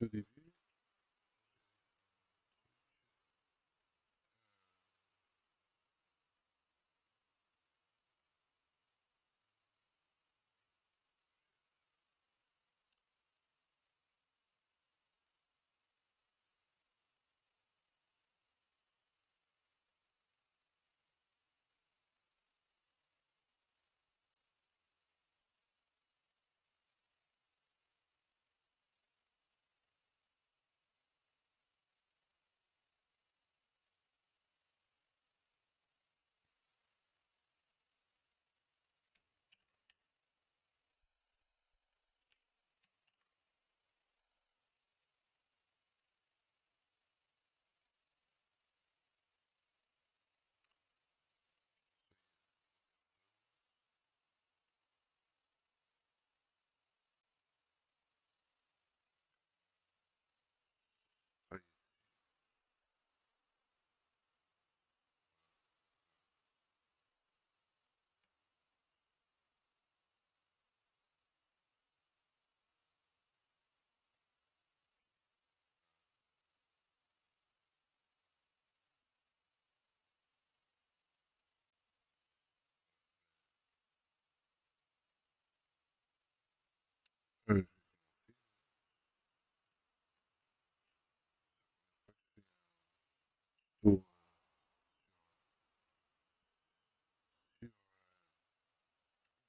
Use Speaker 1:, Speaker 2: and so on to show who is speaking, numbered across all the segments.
Speaker 1: au.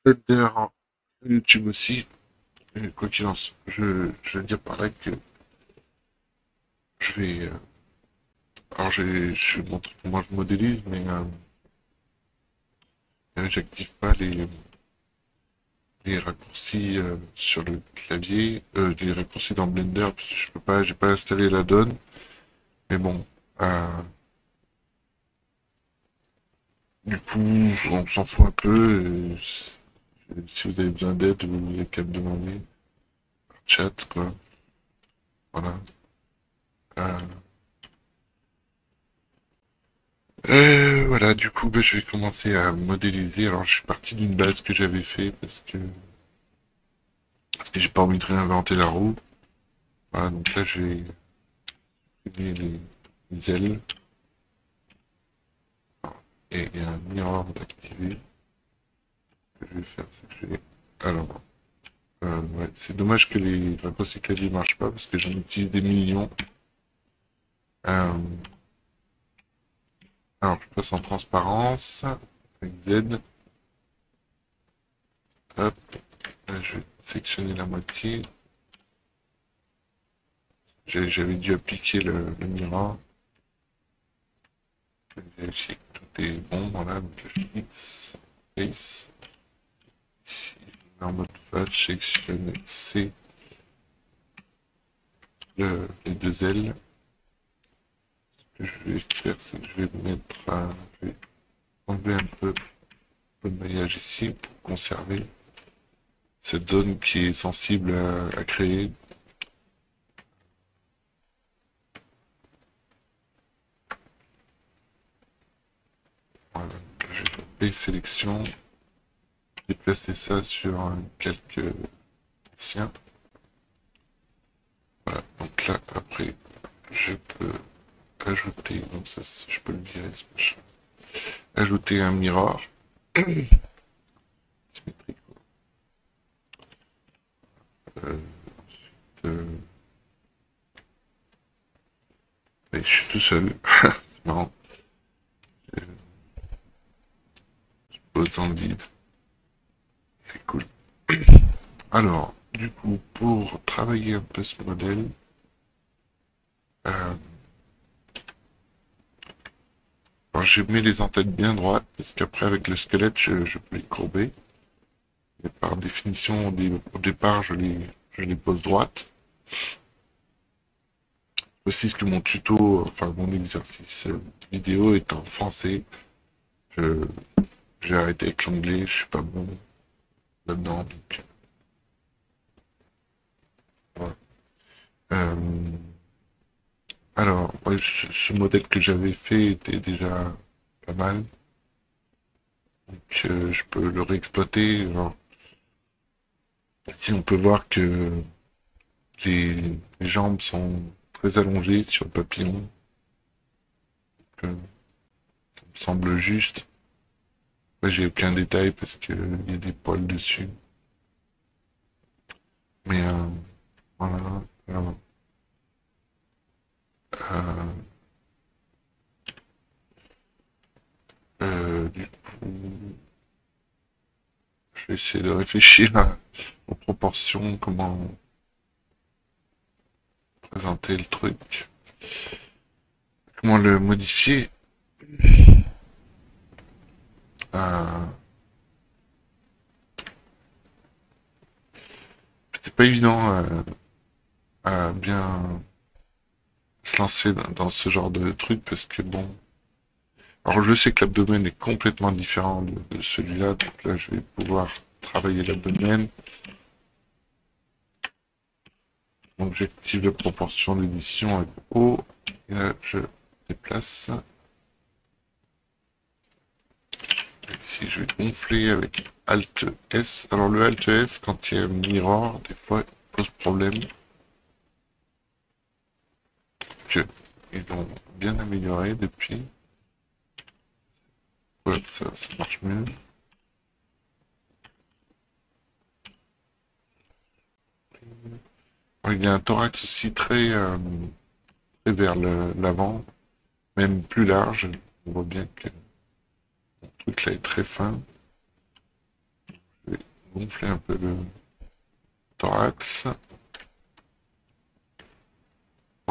Speaker 1: Peut-être d'ailleurs YouTube aussi. Quoi qu'il en soit, je, je dire par là que je vais. euh, alors, j'ai- je vais montrer comment je modélise, mais euh, j'active pas les, les raccourcis euh, sur le clavier, euh, les raccourcis dans Blender, parce que je peux pas, j'ai pas installé la donne. Mais bon, euh, du coup, on s'en fout un peu. si vous avez besoin d'aide, vous n'avez qu'à me demander. Chat, quoi. Voilà. Euh, voilà, du coup, ben, je vais commencer à modéliser. Alors, je suis parti d'une base que j'avais fait parce que parce que j'ai pas envie de réinventer la roue. Voilà, donc là, je vais les, les ailes et il y a un miroir. Ce que je vais faire, c'est que je. Alors, euh, ouais, c'est dommage que les raccourcis clavier ne marchent pas parce que j'en utilise des millions. Euh, alors, je passe en transparence avec Z. Hop, là, je vais sectionner la moitié. J'avais dû appliquer le, miroir. Je vais vérifier que tout est bon. Voilà, donc je fixe, face. Ici, en mode face, section C. Le- les deux ailes. Je vais faire, c'est que je vais mettre à, je vais enlever un peu de maillage ici pour conserver cette zone qui est sensible à, à créer. Voilà, je vais faire P-sélection, déplacer ça sur un calque ancien. Voilà, donc là, après, je peux ajouter, donc ça, je peux le virer, ce machin. Ajouter un miroir. Symétrique. Euh, euh, je suis tout seul. C'est marrant. Je, je pose dans le vide. C'est cool. Alors, du coup, pour travailler un peu ce modèle, euh, alors j'ai mis les entêtes bien droites, parce qu'après avec le squelette, je, je peux les courber. Et par définition, au, dé- au départ, je les, je les pose droites. Je précise que mon tuto, enfin mon exercice euh, vidéo est en français. Je, j'ai arrêté avec l'anglais, je suis pas bon là-dedans. Donc, voilà. Euh, alors, ouais, ce modèle que j'avais fait était déjà pas mal. Donc, euh, je peux le réexploiter. Alors, ici, on peut voir que les, jambes sont très allongées sur le papillon. ça me semble juste. j'ai aucun détail parce qu'il y a des poils dessus. Mais euh, voilà. Euh, euh, du coup, je vais essayer de réfléchir aux proportions, comment présenter le truc, comment le modifier. Euh, c'est pas évident euh, à bien se lancer dans, ce genre de truc parce que bon. Alors je sais que l'abdomen est complètement différent de, celui-là, donc là je vais pouvoir travailler l'abdomen. J'active la proportion d'édition avec O, et là je déplace. Ici je vais gonfler avec Alt S. Alors le Alt S, quand il y a un mirror, des fois il pose problème. Ils l'ont bien amélioré depuis. Ouais, ça, marche mieux. Il y a un thorax aussi très, euh, très vers l'avant, même plus large. On voit bien que le truc là est très fin. Je vais gonfler un peu le thorax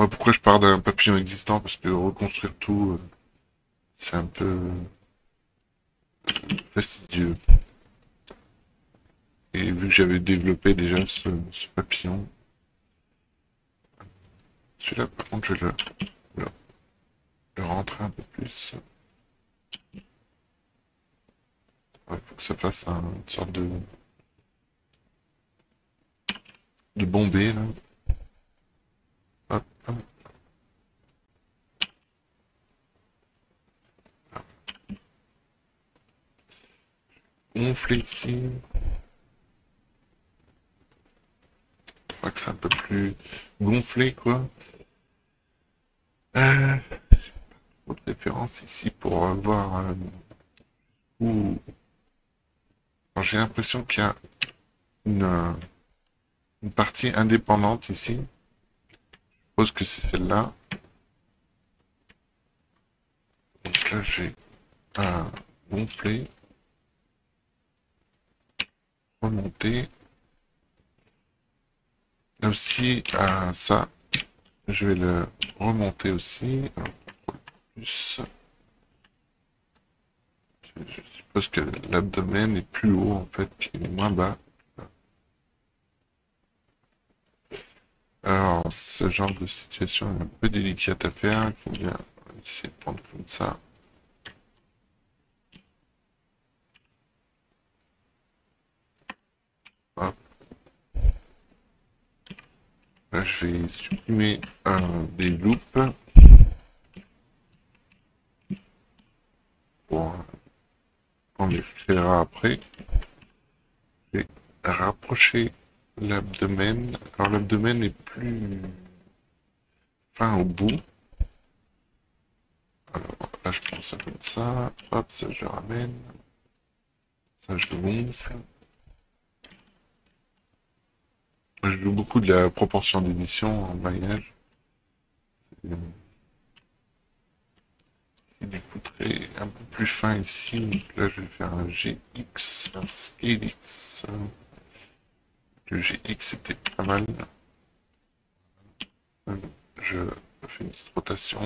Speaker 1: pourquoi je pars d'un papillon existant Parce que reconstruire tout, euh, c'est un peu fastidieux. Et vu que j'avais développé déjà ce, papillon, celui-là par contre je vais le, le, rentrer un peu plus. Il faut que ça fasse un, une sorte de, de bombée là. Gonfler ici. Je crois que c'est un peu plus gonflé, quoi. Euh, autre référence ici pour voir euh, où... J'ai l'impression qu'il y a une, euh, une partie indépendante ici. Je suppose que c'est celle-là. Donc là, j'ai un gonflé remonter. Aussi, à ça, je vais le remonter aussi. plus. Je, suppose que l'abdomen est plus haut en fait, qu'il est moins bas. Alors, ce genre de situation est un peu délicate à faire. Il faut bien essayer de prendre comme ça. Je vais supprimer un des loops. On les fera après. Je vais rapprocher l'abdomen. Alors l'abdomen est plus fin au bout. Alors là je prends ça comme ça. Hop, ça je ramène. Ça je gonfle. Je joue beaucoup de la proportion d'édition en maillage. Il écouterait un peu plus fin ici. là, je vais faire un GX, un ScaleX. Le GX était pas mal. Je fais une petite rotation.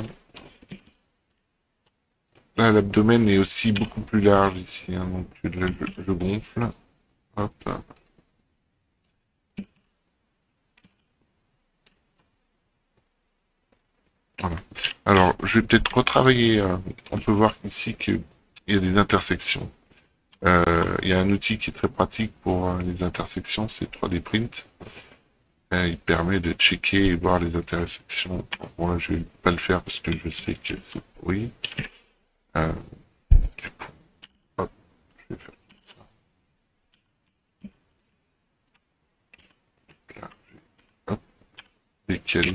Speaker 1: Là, l'abdomen est aussi beaucoup plus large ici. Hein, donc je, je gonfle. Hop. Alors, je vais peut-être retravailler. Euh, on peut voir ici qu'il y a des intersections. Euh, il y a un outil qui est très pratique pour euh, les intersections, c'est 3D Print. il permet de checker et voir les intersections. Bon là, je vais pas le faire parce que je sais que c'est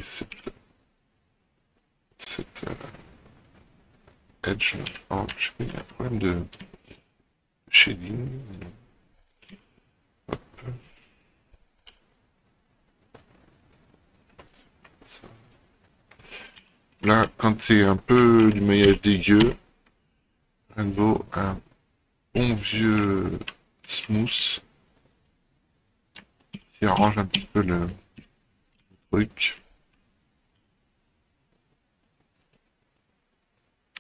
Speaker 1: cette, cette edge. Oh, je sais pas, y a un problème de shading. Hop. Là, quand c'est un peu du maillage dégueu, elle vaut un bon vieux smooth qui arrange un petit peu le, truc.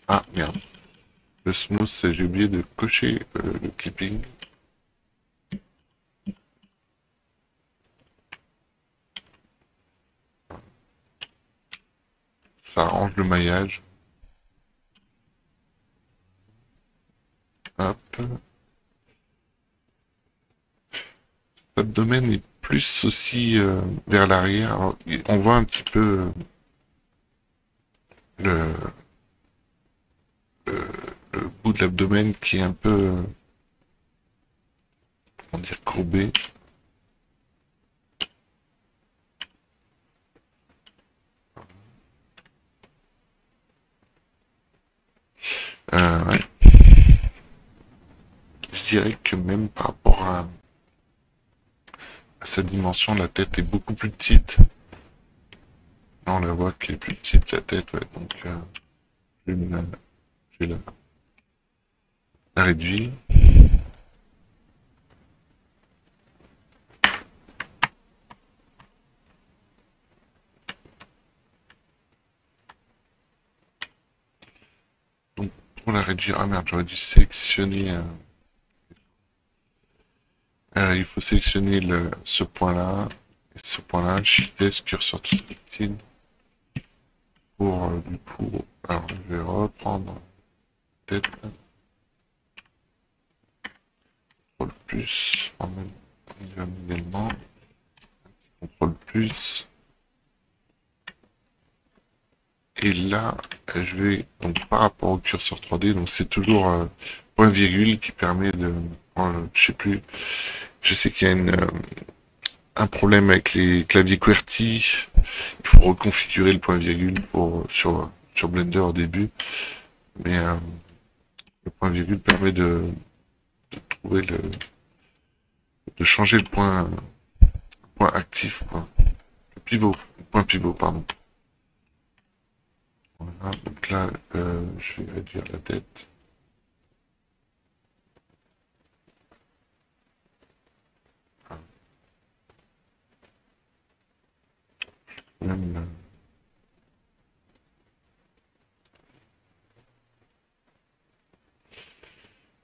Speaker 1: Ah merde. Le smooth, j'ai oublié de cocher euh, le clipping. Ça arrange le maillage. Hop. L'abdomen est plus aussi euh, vers l'arrière. On voit un petit peu euh, le, le, bout de l'abdomen qui est un peu, euh, comment dire, courbé. Je dirais que même par rapport à sa dimension, la tête est beaucoup plus petite. on la voit qui est plus petite, la tête, donc euh, la, la réduire. Donc pour la réduire, ah merde, j'aurais dû sélectionner... Euh, euh, il faut sélectionner le, ce point-là, et ce point-là, Shift S, curseur tout Pour euh, du coup, alors je vais reprendre tête. Plus, plus. Et là, je vais, donc par rapport au curseur 3D, donc c'est toujours euh, point virgule qui permet de, je sais plus, je sais qu'il y a une, euh, un problème avec les claviers QWERTY. Il faut reconfigurer le point virgule pour, sur, sur Blender au début. Mais euh, le point virgule permet de, trouver le, de changer le point, point actif, quoi. Le pivot, le point pivot, pardon. Voilà, donc là, euh, je vais réduire la tête. Même, euh,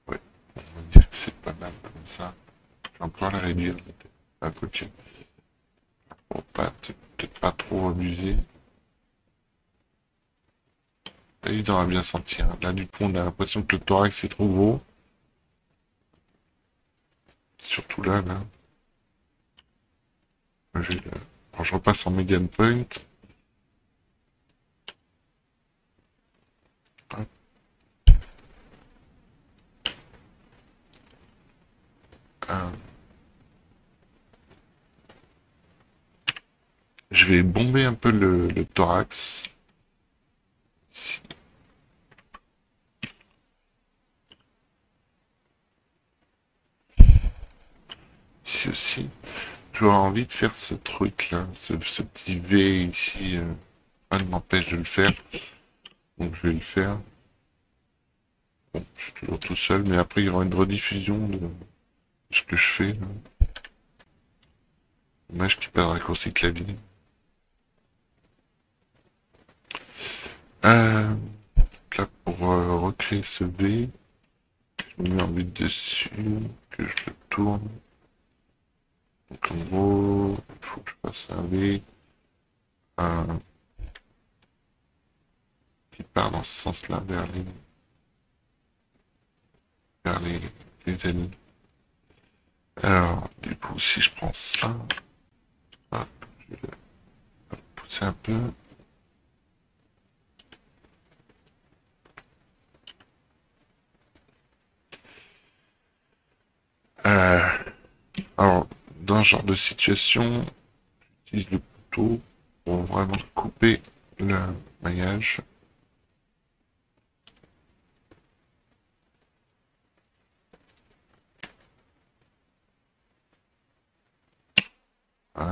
Speaker 1: Ouais, on va dire que c'est pas mal comme ça. Je vais encore la réduire côté. Pour pas peut-être pas trop abuser. il devra bien sentir. Là, du coup, on a l'impression que le thorax est trop gros. Surtout là, là. Je je repasse en median point. Je vais bomber un peu le, thorax. Ici. Aussi j'aurais envie de faire ce truc là, ce, petit V ici, euh, rien ne m'empêche de le faire. Donc je vais le faire. Bon, je suis toujours tout seul, mais après il y aura une rediffusion de ce que je fais. Dommage qu'il pas raccourci clavier. Euh, là pour euh, recréer ce V, je me mets en vide dessus, que je le tourne. Donc en gros, il faut que je fasse un V qui part dans ce sens-là vers les vers les, les ailes. Alors, du coup, si je prends ça, hop, je vais le pousser un peu. Euh, alors, dans ce genre de situation, j'utilise le couteau pour vraiment couper le maillage. C'est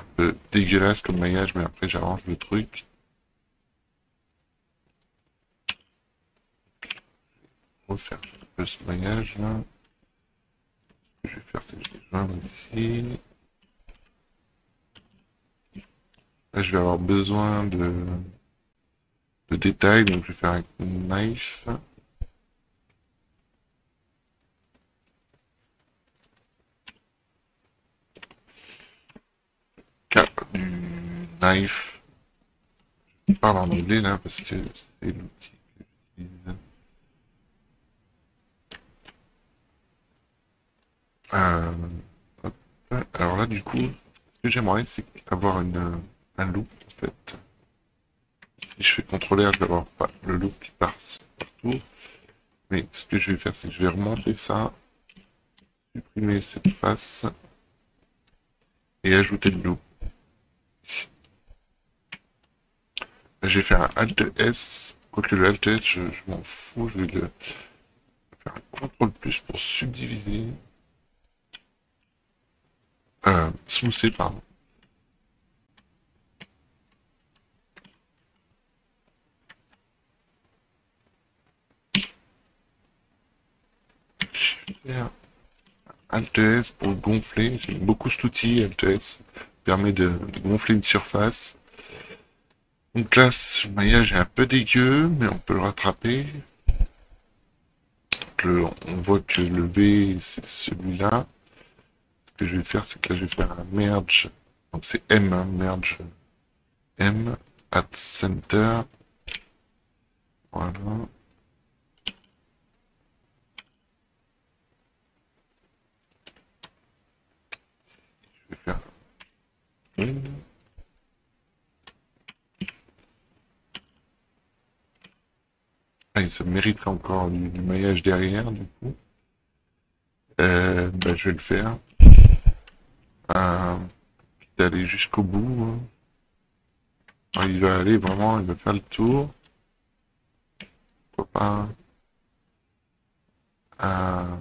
Speaker 1: un peu dégueulasse comme maillage, mais après j'arrange le truc. Refaire un peu ce maillage là. Ce que je vais faire, c'est que je vais joindre ici. Là, je vais avoir besoin de, de détails, donc je vais faire un knife. du knife. Je parle en anglais là parce que c'est l'outil que j'utilise. Euh, Alors là du coup, ce que j'aimerais c'est avoir un loop en fait. Si je fais contrôler, je vais avoir pas le loop qui passe partout. Mais ce que je vais faire, c'est que je vais remonter ça, supprimer cette face et ajouter le loop. J'ai fait un Alt S, quoique le Alt S, je, m'en fous, je vais le faire un CTRL plus pour subdiviser. Euh, smoother, pardon. Alt S pour gonfler, j'aime beaucoup cet outil, Alt S permet de gonfler une surface. Donc là, ce maillage est un peu dégueu, mais on peut le rattraper. on voit que le V, c'est celui-là. Ce que je vais faire, c'est que là, je vais faire un merge. Donc c'est M, hein, merge M, at center. Voilà. Je vais faire ça mériterait encore du, maillage derrière, du coup. Euh, ben, je vais le faire. Euh, d'aller jusqu'au bout. Hein. Ah, il va aller vraiment, il va faire le tour. Pourquoi pas euh,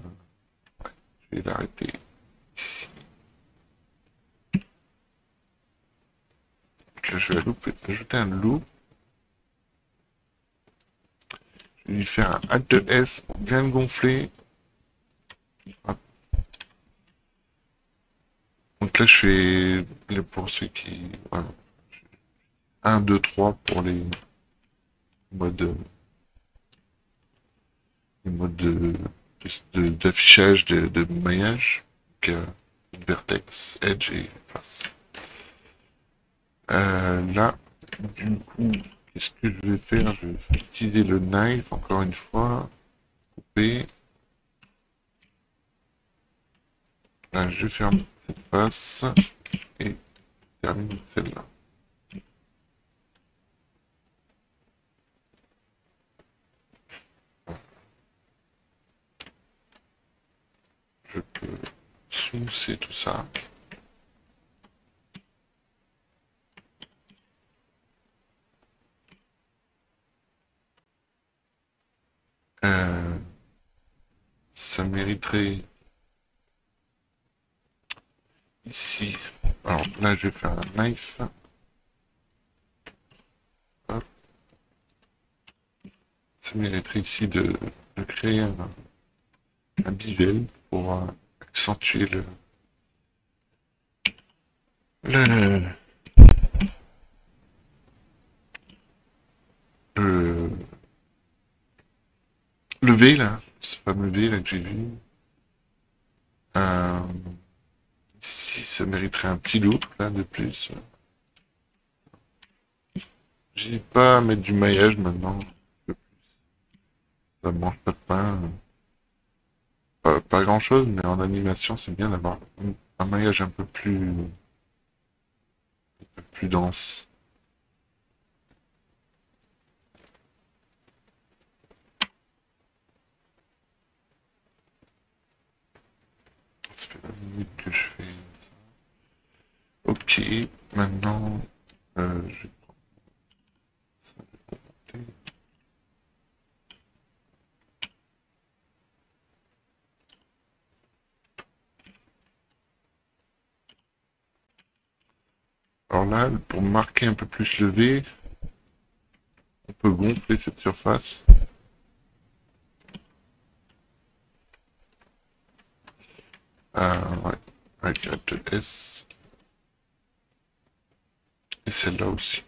Speaker 1: Je vais l'arrêter ici. je vais ajouter un loup. Je vais lui faire un Alt S pour bien le gonfler. Donc là, je fais pour ceux qui... 1, 2, 3 pour les modes... Les modes d'affichage de, de, maillage. Donc, vertex, edge et face. Euh, là, du coup, qu'est-ce que je vais faire? Je vais utiliser le knife encore une fois. Couper. Là, je ferme cette face et termine celle-là. Je peux smousser tout ça. Euh, ça mériterait ici. Alors là, je vais faire un knife. Ça mériterait ici de, créer un, un pour euh, accentuer le, le le V, là, ce fameux V, là, que j'ai vu. Euh, si ça mériterait un petit loop, là, de plus. J'ai pas à mettre du maillage maintenant. Ça mange pas de pain. Pas, grand chose, mais en animation, c'est bien d'avoir un maillage un peu plus, un peu plus dense. Que je fais Ok. maintenant, euh, je. Alors là, pour marquer un peu plus le V, on peut gonfler cette surface. Euh, ouais, avec la S. Et celle-là aussi.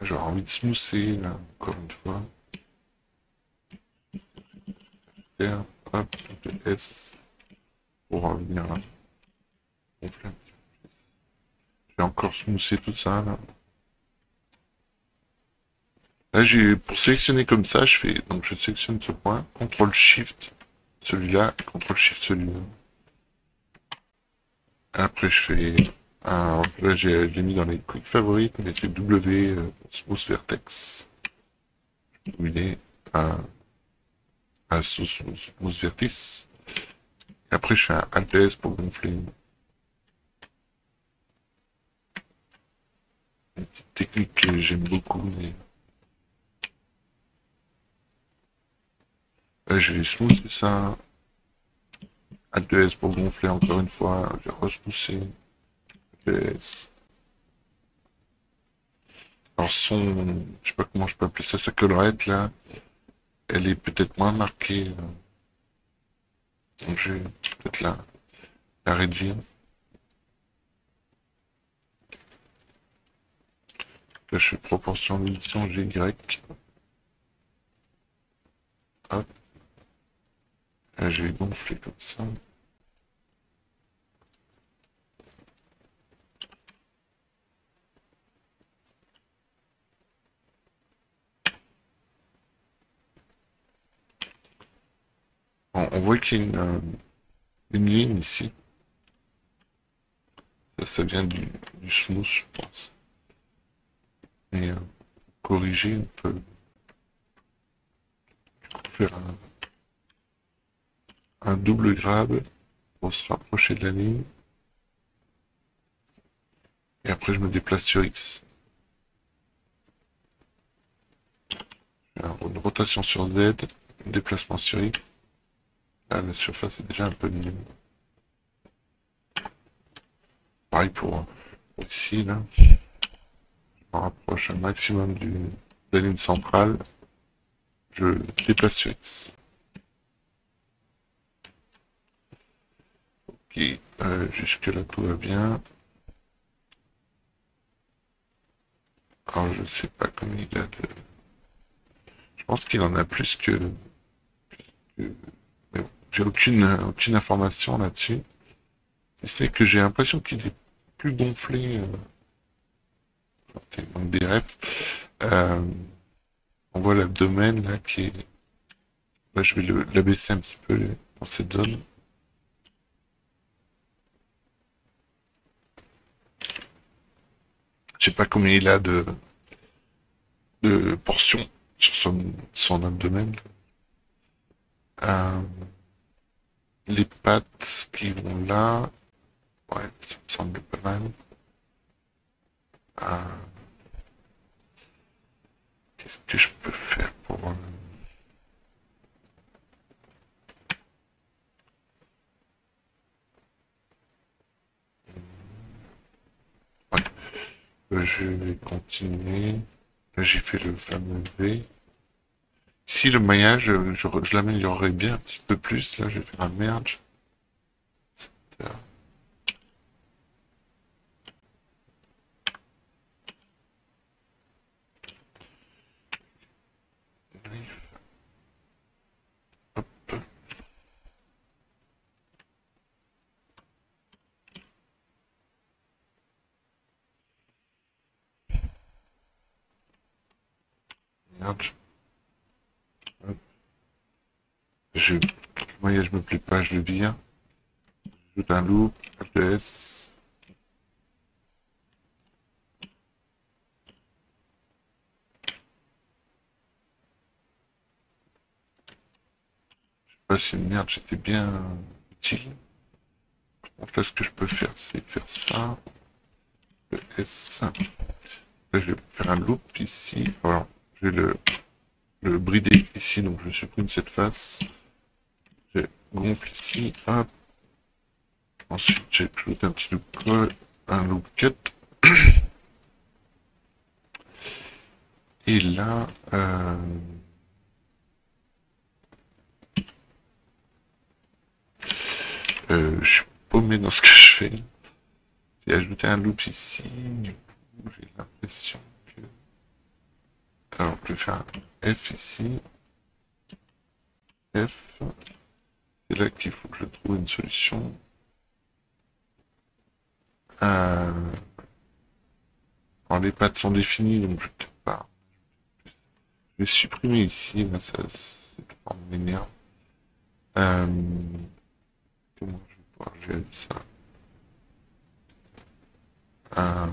Speaker 1: J'aurais envie de smousser, là, encore une fois. hop, de S pour revenir là. Je vais encore smousser tout ça, là. Là, j'ai, pour sélectionner comme ça, je fais, donc je sélectionne ce point, CTRL SHIFT, celui-là, CTRL SHIFT celui-là. Après, je fais, alors là, j'ai mis dans les quick favorites, mais c'est W, euh, Smooth Vertex. Il est à, à Smooth Vertex. Et après, je fais un Alt S pour gonfler. Une petite technique que j'aime beaucoup, mais je vais smooth ça. Alt S pour gonfler encore une fois. Je vais resmousser. S. Alors son, je sais pas comment je peux appeler ça, sa colorette là, elle est peut-être moins marquée. Donc je vais peut-être la, la réduire. Là je fais proportion d'édition GY. Hop. Là, je vais gonfler comme ça. On, voit qu'il y a une, euh, ligne ici. Ça, ça vient du, smooth, je pense. Et euh, corriger, on peut faire un un double grab pour se rapprocher de la ligne. Et après, je me déplace sur X. une rotation sur Z, un déplacement sur X. Là, la surface est déjà un peu mieux. Pareil pour, ici, là. Je me rapproche un maximum de la ligne centrale. Je déplace sur X. Euh, jusque là tout va bien. Alors je sais pas combien il a de... Je pense qu'il en a plus que... J'ai aucune, aucune information là-dessus. C'est que j'ai l'impression qu'il est plus gonflé. Euh... des euh, on voit l'abdomen là qui est... Là je vais l'abaisser un petit peu dans cette zone. Je sais pas combien il a de, de portions sur son, son abdomen. Euh, les pattes qui vont là, ouais, ça me semble pas mal. Euh, qu'est-ce que je peux faire pour... Euh, je vais continuer. Là, j'ai fait le fameux V. Si le maillage, je, je l'améliorerai bien un petit peu plus. Là, je vais faire merge. Je, le voyage me plaît pas, je le vire. J'ajoute un loop, S. pas si merde j'étais bien utile. Là, ce que je peux faire, c'est faire ça. Le S. Là, je vais faire un loop ici. Voilà. Le, le brider ici, donc je supprime cette face. Je gonfle ici. Hop. Ensuite, j'ajoute un petit loop, un loop cut. Et là, euh... Euh, je suis paumé dans ce que je fais. J'ai ajouté un loop ici, du coup j'ai l'impression. Alors je vais faire un F ici. F. C'est là qu'il faut que je trouve une solution. Euh... Alors les pattes sont définies, donc je peut-être pas. Je vais supprimer ici, là ça, cette forme m'énerve. Euh... Comment je vais pouvoir gérer ça? Euh...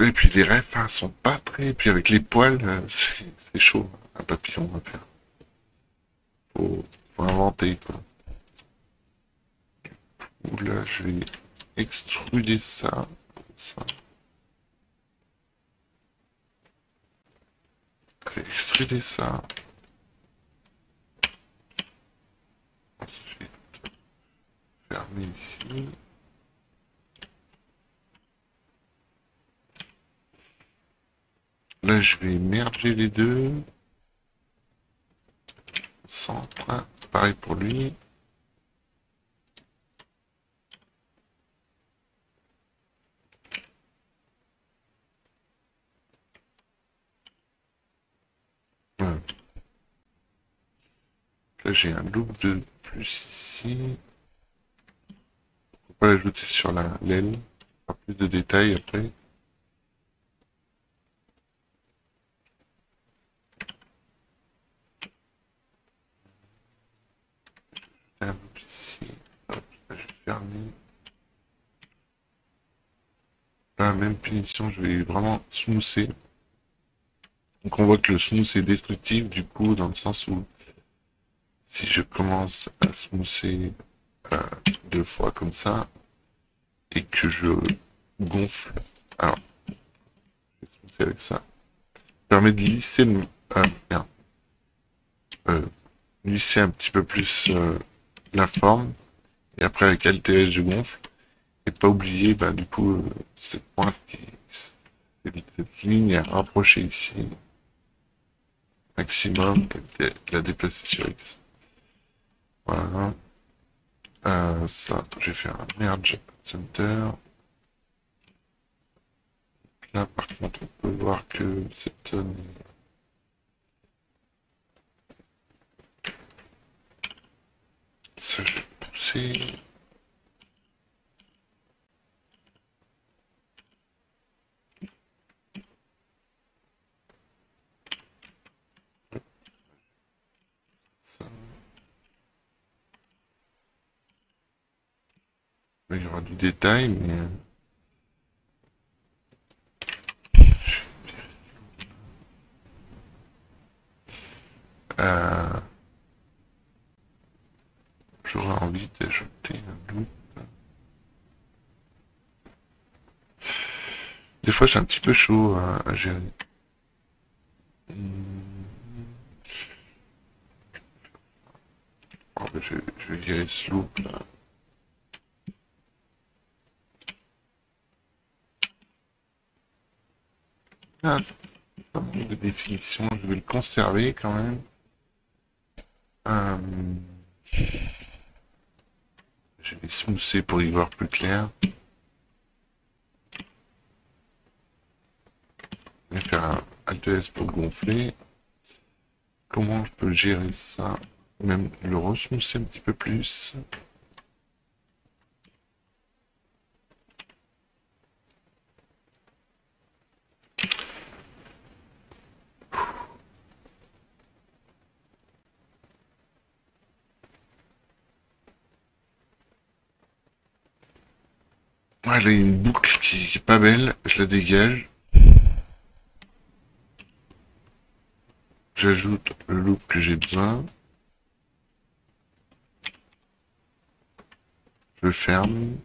Speaker 1: Et puis les hein, sont pas très... Et puis avec les poils, euh, c'est chaud, un papillon à faire. Faut, faut inventer quoi. Du là, je vais extruder ça, ça. extruder ça. Ici. Là, je vais merger les deux. Centre. Pareil pour lui. Là, j'ai un loop de plus ici. Peut l'ajouter sur la l'aile. Plus de détails après. un ici. Hop, même punition, je vais vraiment smoother. Donc on voit que le smooth est destructif, du coup, dans le sens où si je commence à smoother deux fois comme ça, et que je gonfle, alors, je vais avec ça, permet de lisser le, ah, euh, lisser un petit peu plus euh, la forme, et après avec LTS je gonfle, et pas oublier, bah, du coup, euh, cette pointe qui, cette ligne est rapprochée ici, maximum, la déplacer sur X. Voilà. Euh, ça, je vais faire un merge center. Là, par contre, on peut voir que cette ça, je vais pousser. Il y aura du détail, mais... Euh... J'aurais envie d'ajouter un loop. Des fois, c'est un petit peu chaud à, gérer. Oh, je, je, vais virer ce loop là. Ah, de définition, je vais le conserver quand même. Euh, je vais smousser pour y voir plus clair. Je vais faire un Alt S pour gonfler. Comment je peux gérer ça? Même le resmousser un petit peu plus. Ah, là, il y a une boucle qui, qui est pas belle, je la dégage. J'ajoute le loop que j'ai besoin. Je ferme.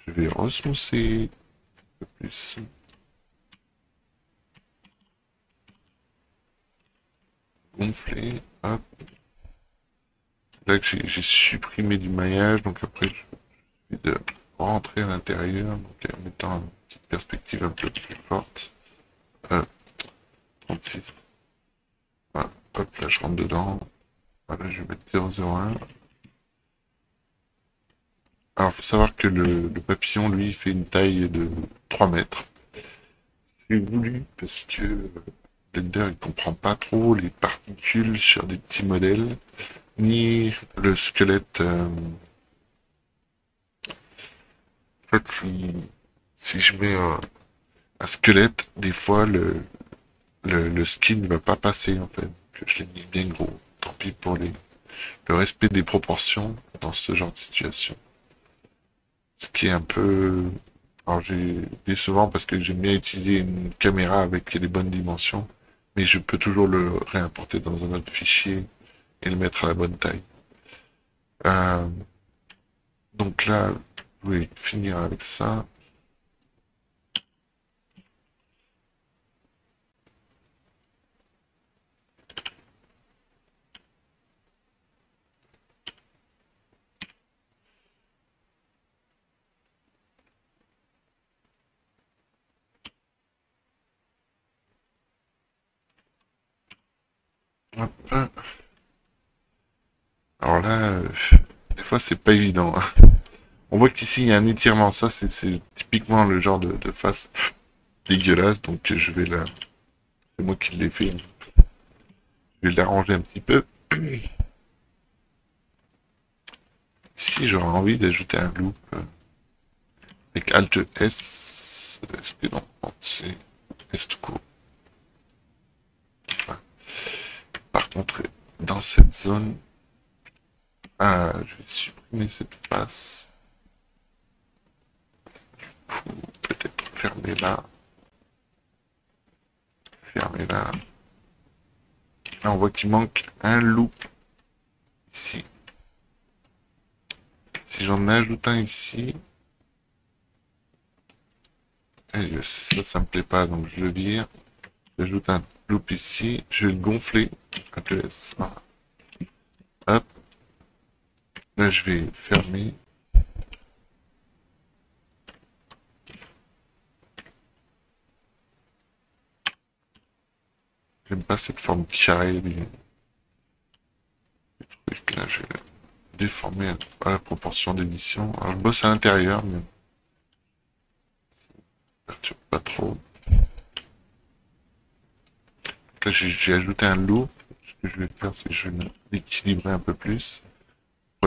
Speaker 1: Je vais resmousser un peu plus. Gonfler. Hop. Là que j'ai supprimé du maillage, donc après je vais de rentrer à l'intérieur, donc en mettant une petite perspective un peu plus forte. Euh, 36. Voilà. Hop, là je rentre dedans. Voilà, je vais mettre 001. Alors, il faut savoir que le, papillon, lui, fait une taille de 3 mètres. C'est voulu parce que Blender, il comprend pas trop les particules sur des petits modèles, ni le squelette. Euh, si, je mets un, squelette, des fois, le, le, skin ne va pas passer, en fait. Je l'ai mis bien gros. Tant pis pour les, le respect des proportions dans ce genre de situation. Ce qui est un peu... Alors j'ai souvent parce que j'aime bien utiliser une caméra avec les bonnes dimensions, mais je peux toujours le réimporter dans un autre fichier et le mettre à la bonne taille. Euh, donc là, je vais finir avec ça. Alors là, euh, des fois c'est pas évident. Hein. On voit qu'ici il y a un étirement. Ça c'est typiquement le genre de, face dégueulasse. Donc je vais la... C'est moi qui l'ai fait. Je vais l'arranger un petit peu. Ici j'aurais envie d'ajouter un loop. Euh, avec Alt S. Est-ce c'est S tout court. Par contre, dans cette zone, ah, je vais supprimer cette face. Peut-être fermer là. Fermer là. Là, on voit qu'il manque un loop ici. Si j'en ajoute un ici, ça, ça me plaît pas, donc je le vire. J'ajoute un loop ici, je vais le gonfler. Hop. Là, je vais fermer. J'aime pas cette forme carrée du, truc. Là, je vais déformer à la proportion d'édition. Alors, je bosse à l'intérieur, mais pas trop. Là, j'ai ajouté un lot. Ce que je vais faire, c'est que je vais l'équilibrer un peu plus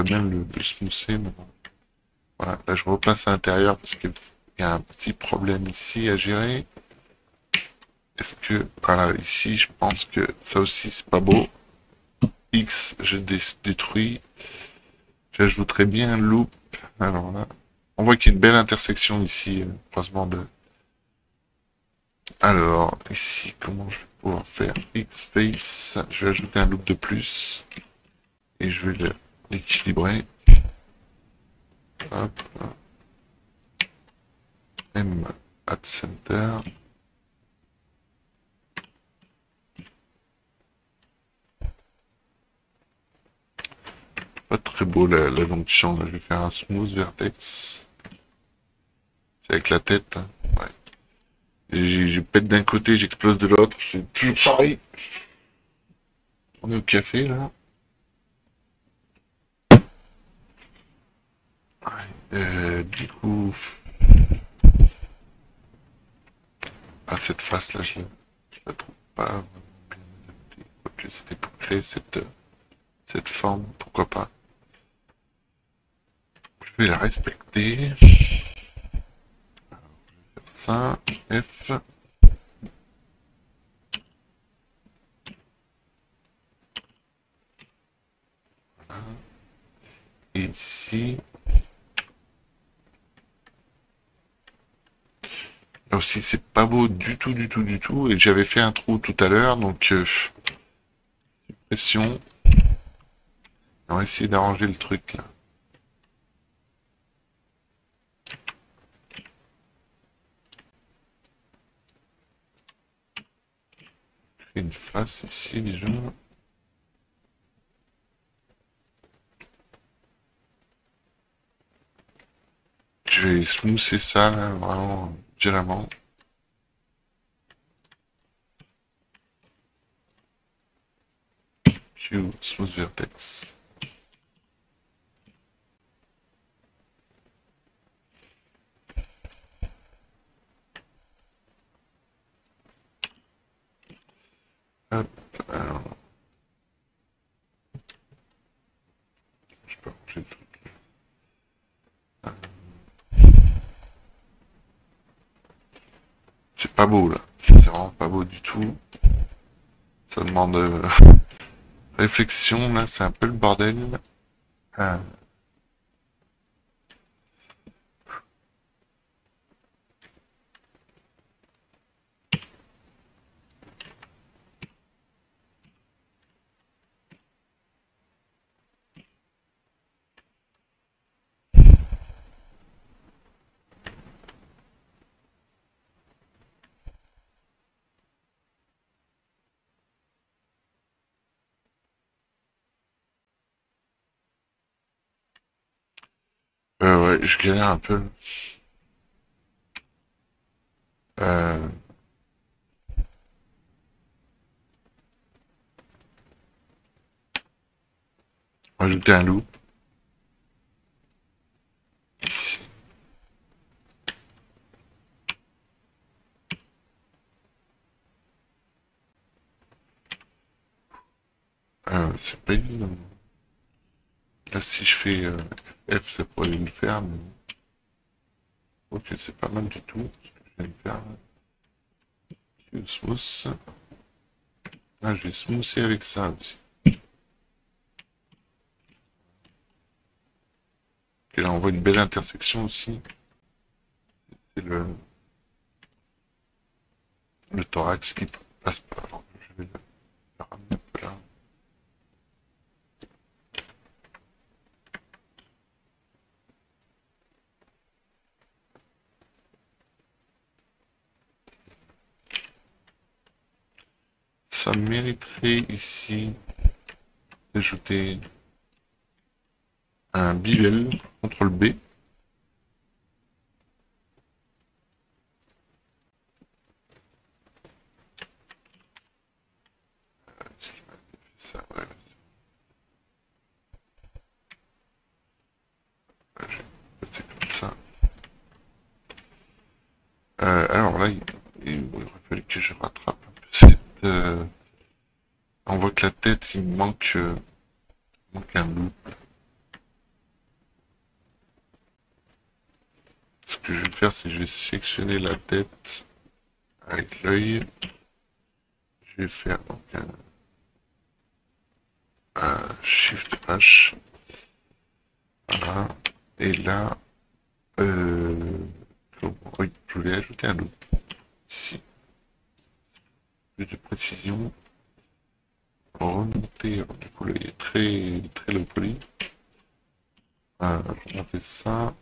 Speaker 1: même le, le smoother. Voilà, là je repasse à l'intérieur parce qu'il y a un petit problème ici à gérer. Est-ce que, voilà, ici je pense que ça aussi c'est pas beau. X, je détruis. J'ajouterai bien un loop. Alors là, on voit qu'il y a une belle intersection ici, euh, croisement de... Alors, ici, comment je vais pouvoir faire X face, je vais ajouter un loop de plus. Et je vais le équilibré. Hop. M at center. Pas très beau la, la jonction, là. je vais faire un smooth vertex. C'est avec la tête. Hein. Ouais. J'ai pète d'un côté, j'explose de l'autre, c'est toujours pareil. On est au café là. Euh, du coup... à cette face-là, je, la trouve pas c'était pour créer cette, cette forme, pourquoi pas. Je vais la respecter. ça, F. ici. Aussi, c'est pas beau du tout, du tout, du tout. Et j'avais fait un trou tout à l'heure, donc euh, suppression. On va essayer d'arranger le truc là. une face ici déjà. Je vais smoother ça là, vraiment violemment. Q smooth vertex. Hop, alors. Je peux ranger le truc là. C'est pas beau là. C'est vraiment pas beau du tout. Ça demande euh, réflexion là, c'est un peu le bordel Euh, ouais, je galère un peu. Euh... Rajouter un loup. Ici. Euh, c'est pas évident. Là, si je fais euh, F, ça pourrait le faire, mais... Ok, c'est pas mal du tout, je viens de faire. Q smooth. Ah, je vais smoother avec ça aussi. Ok, là, on voit une belle intersection aussi. C'est le... Le thorax qui passe pas. Alors, je vais le ramener un peu là. Ça mériterait ici d'ajouter un bivel, CTRL B. Ça comme ça. Euh, alors là, il, il aurait fallu que je rattrape un peu cette... Euh, la tête, il manque, euh, manque un bout. Ce que je vais faire, c'est que je vais sélectionner la tête avec l'œil. Je vais faire donc un, Shift H. Voilà. Et là, euh, je vais ajouter un loop ici. Plus de précision remonter, du coup là il est très très low poly. Euh, remonter ça.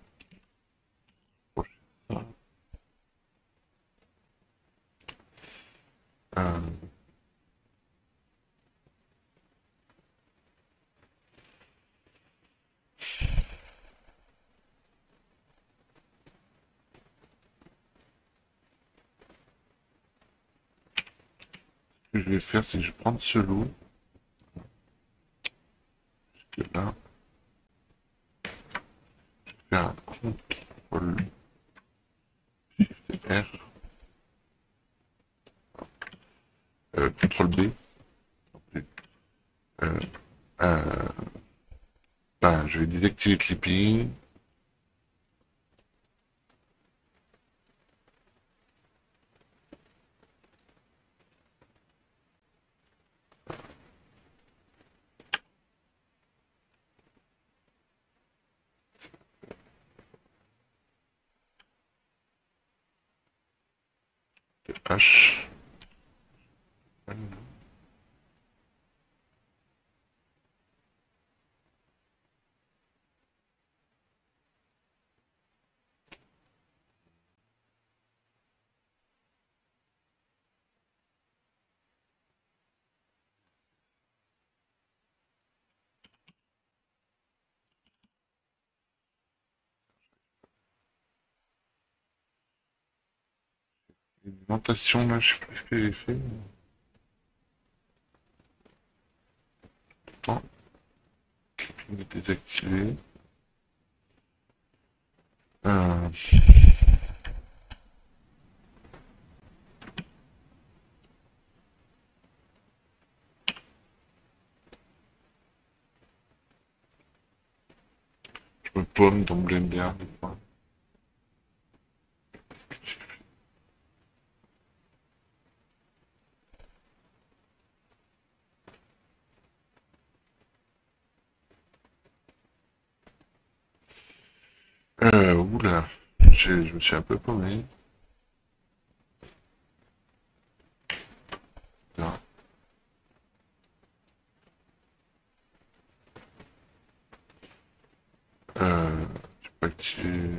Speaker 1: Ce que je vais faire, c'est que je vais prendre ce loup. Jusque là. Je vais faire un CTRL Shift R. Euh, CTRL B. Euh, euh, ben, je vais désactiver le clipping. H. Alimentation, là, je sais plus ce que j'ai fait. Attends. Il est désactivé. Euh... Je me paume dans Blender des fois. Euh, oula, je, je me suis un peu paumé. Non. Euh, je sais pas que tu...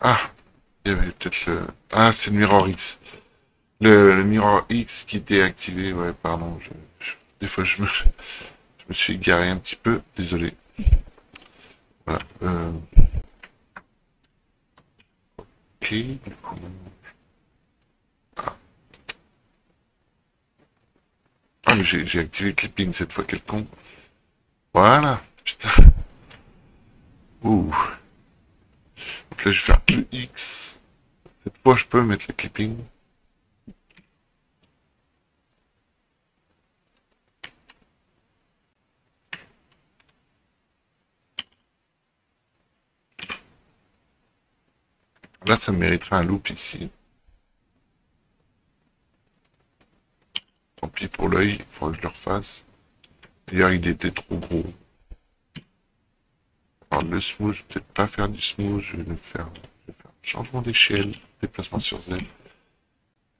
Speaker 1: Ah, il y avait peut-être le... Ah, c'est le Mirror X. Le, le Mirror X qui était activé, ouais, pardon. Je, des fois, je me, je me suis égaré un petit peu, désolé. Voilà. Euh... Ok, du coup... Ah, Ah, mais j'ai activé le clipping cette fois, quel con. Voilà, putain. Ouh. Donc là, je vais faire E X. Cette fois, je peux mettre le clipping. Là, ça mériterait un loop ici. Tant pis pour l'œil, il faudra que je le refasse. D'ailleurs, il était trop gros. Alors, le smooth, je vais peut-être pas faire du smooth, je vais faire, je vais faire un changement d'échelle, déplacement sur Z.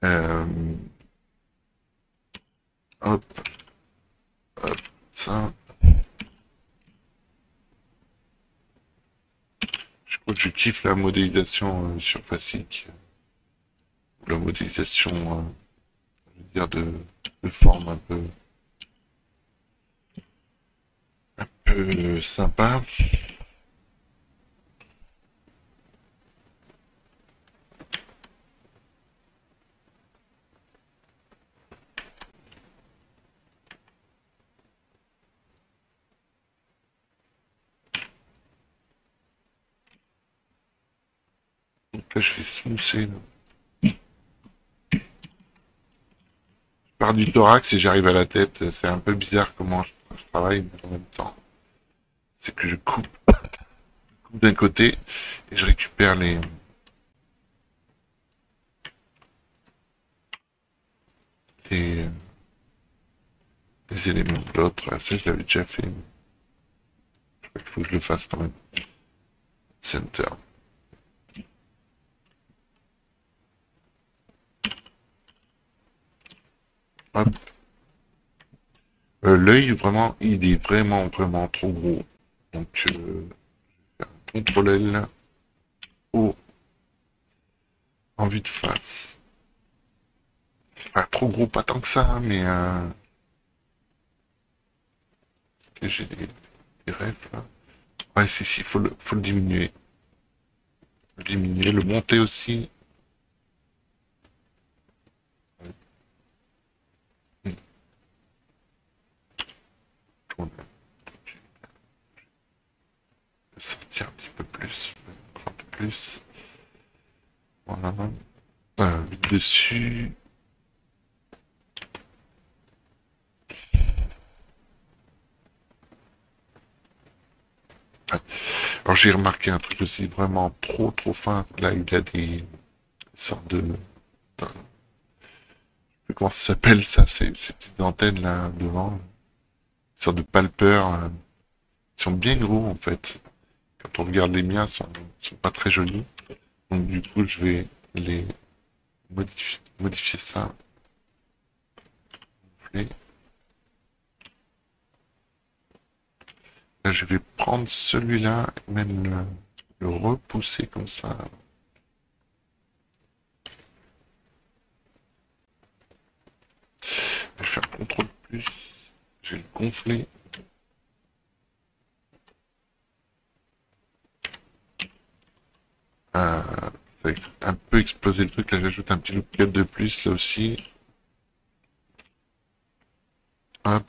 Speaker 1: Euh, hop, hop, ça. Je crois que je kiffe la modélisation euh, surfacique, la modélisation, euh, je veux dire, de, de forme un peu, un peu sympa. Là, je vais smoother. là. Je pars du thorax et j'arrive à la tête. C'est un peu bizarre comment je, travaille, mais en même temps, c'est que je coupe, d'un côté et je récupère les, les, éléments de l'autre. Ça, je l'avais déjà fait. qu'il faut que je le fasse quand même. Center. Hop. Euh, L'œil, vraiment, il est vraiment, vraiment trop gros. Donc, euh, je un contrôle L au en vue de face. Enfin, trop gros, pas tant que ça, mais euh, j'ai des, rêves là. Ouais, si, si, faut le, faut le diminuer. Le diminuer, le monter aussi. pour le sortir un petit peu plus, un peu plus. Voilà. Euh, dessus. Alors j'ai remarqué un truc aussi vraiment trop trop fin. Là il a des sortes de. Comment ça s'appelle ça Ces petites antennes là devant des sortes de palpeurs. euh, sont bien gros en fait. Quand on regarde les miens, ils sont, pas très jolis. Donc du coup, je vais les modifier, ça. Je vais prendre celui-là, même le repousser comme ça. Je vais faire CTRL plus. Je vais le va un peu exploser le truc. Là, j'ajoute un petit loop cut de plus là aussi. Hop.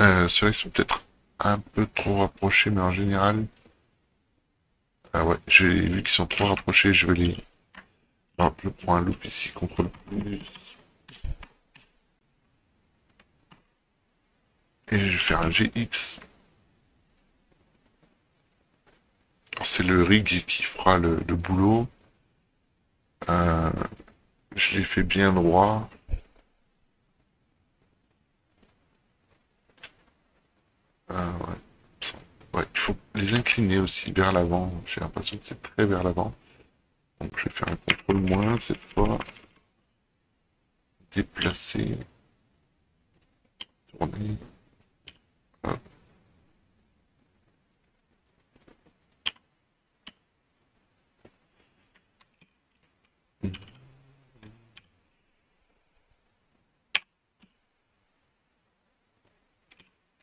Speaker 1: Euh, Ceux-là, sont peut-être un peu trop rapprochés, mais en général... Ah ouais, j'ai vu qu'ils sont trop rapprochés, je vais les... Alors, je prends un loop ici, CTRL plus. Et je vais faire un GX. C'est le rig qui fera le, boulot. Euh, je l'ai fait bien droit. Ouais, il faut les incliner aussi vers l'avant. J'ai l'impression que c'est très vers l'avant. Donc je vais faire un contrôle moins cette fois. Déplacer. Tourner.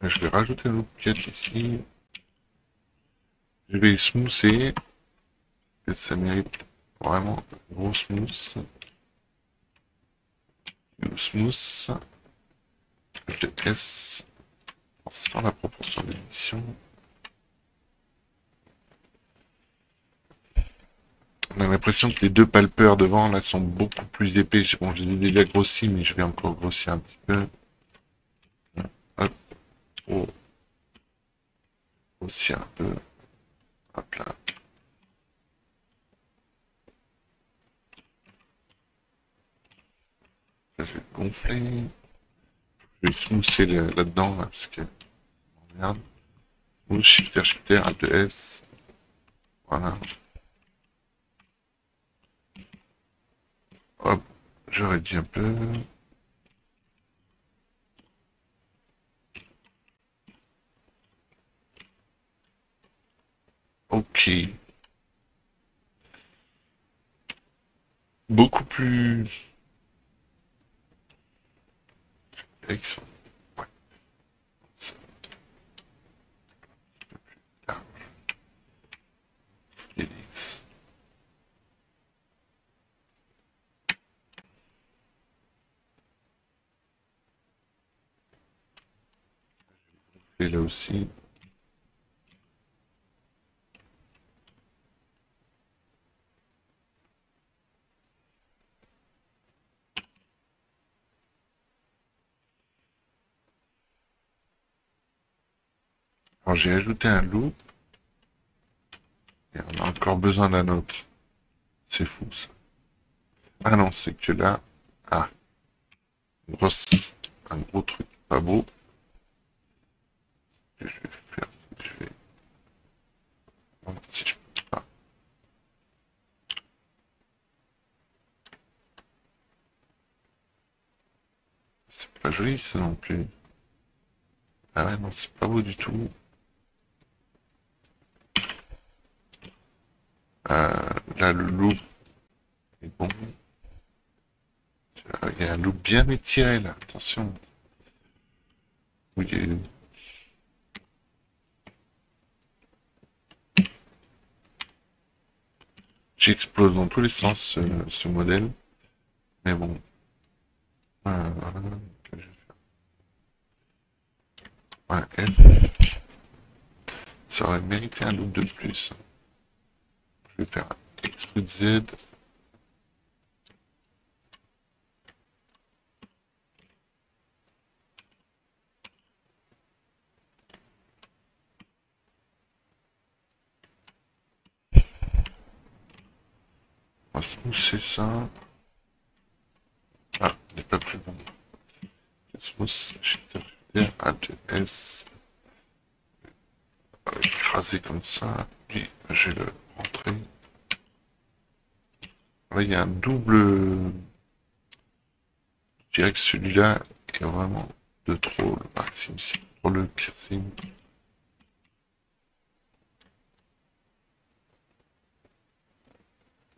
Speaker 1: Je vais rajouter un cut ici. Je vais smoother. Ça mérite vraiment un gros smooth. Smooth. S. Sans la proportion d'édition. On a l'impression que les deux palpeurs devant là sont beaucoup plus épais. Bon, je les ai déjà grossis, mais je vais encore grossir un petit peu. Aussi un peu. Hop là. Ça, je vais le gonfler. Je vais smoother le- là-dedans, là, parce que... Merde. Smooth, Shift, Shift, Alt S. Voilà. Hop, je réduis un peu. Ok. Beaucoup plus... Excellent. Ouais. C'est un peu plus large. Scalix. Et là aussi. J'ai ajouté un loop. Et on a encore besoin d'un autre. C'est fou ça. Ah non, c'est que là. Ah. Grosse- Un gros truc pas beau. Je vais faire, je vais. si je peux pas. C'est pas joli ça non plus. Ah ouais, non, c'est pas beau du tout. Euh, là, le loop est bon. Il y a un loop bien étiré là, attention. Oui, J'explose dans tous les sens ce, ce modèle. Mais bon. Euh, voilà, F. Ça aurait mérité un loop de plus vais faire un extrude Z. On va smousser ça? Ah, il n'est pas plus bon. Smooth, ADS. Écrasé comme ça, puis je vais le rentrer. Là, il y a un double. Je dirais que celui-là est vraiment de trop le maximum pour le piercing.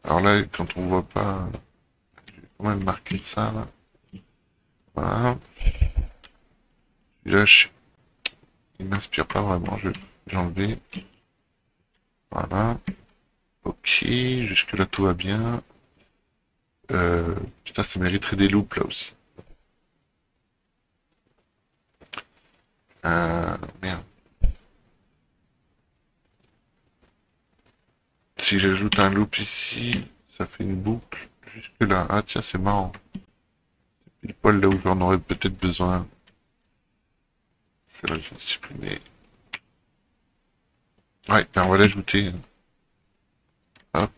Speaker 1: Alors là, quand on voit pas, je vais quand même marquer ça là. Voilà. Celui-là, il m'inspire pas vraiment, je vais l'enlever. Voilà. Ok, jusque là tout va bien. Euh, putain, ça mériterait des loops là aussi. Euh, merde. Si j'ajoute un loop ici, ça fait une boucle jusque là. Ah tiens, c'est marrant. C'est le poil là où j'en aurais peut-être besoin. C'est là que je vais supprimer. Ouais, ben on va l'ajouter. Hop.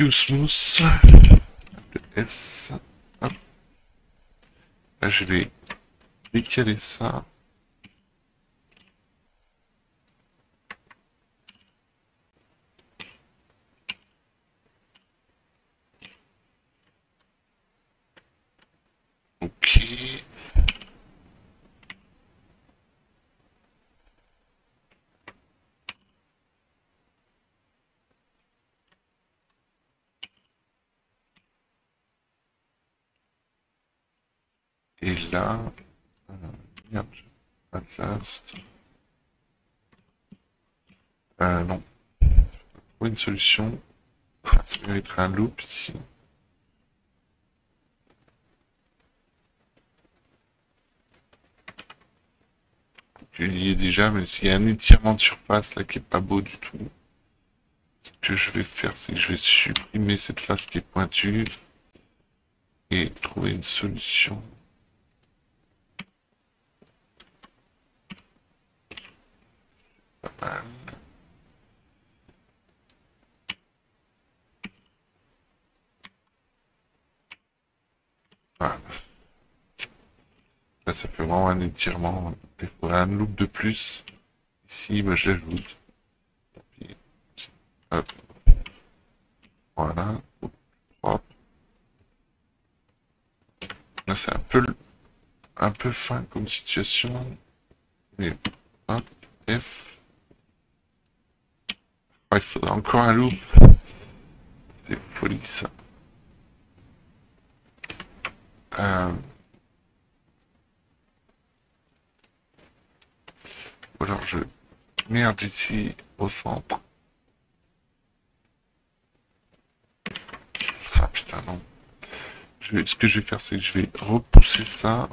Speaker 1: Q-Smooth. S. Je vais décaler ça. Et là, euh, merde. Euh, non. Trouver une solution. Ça mériterait un loop ici. Je y ai déjà, mais s'il y a un étirement de surface là qui est pas beau du tout, ce que je vais faire, c'est que je vais supprimer cette face qui est pointue et trouver une solution. Pas mal. Voilà. Là, ça fait vraiment un étirement. Il faudrait un loop de plus. Ici, bah, je l'ajoute. Hop. Voilà. Hop. Là, c'est un peu, un peu fin comme situation. Mais, hop, F. Il faudrait encore un loop. C'est folie, ça. Euh... Ou alors je merde ici au centre. Ah putain non. Ce que je vais faire c'est que je vais repousser ça.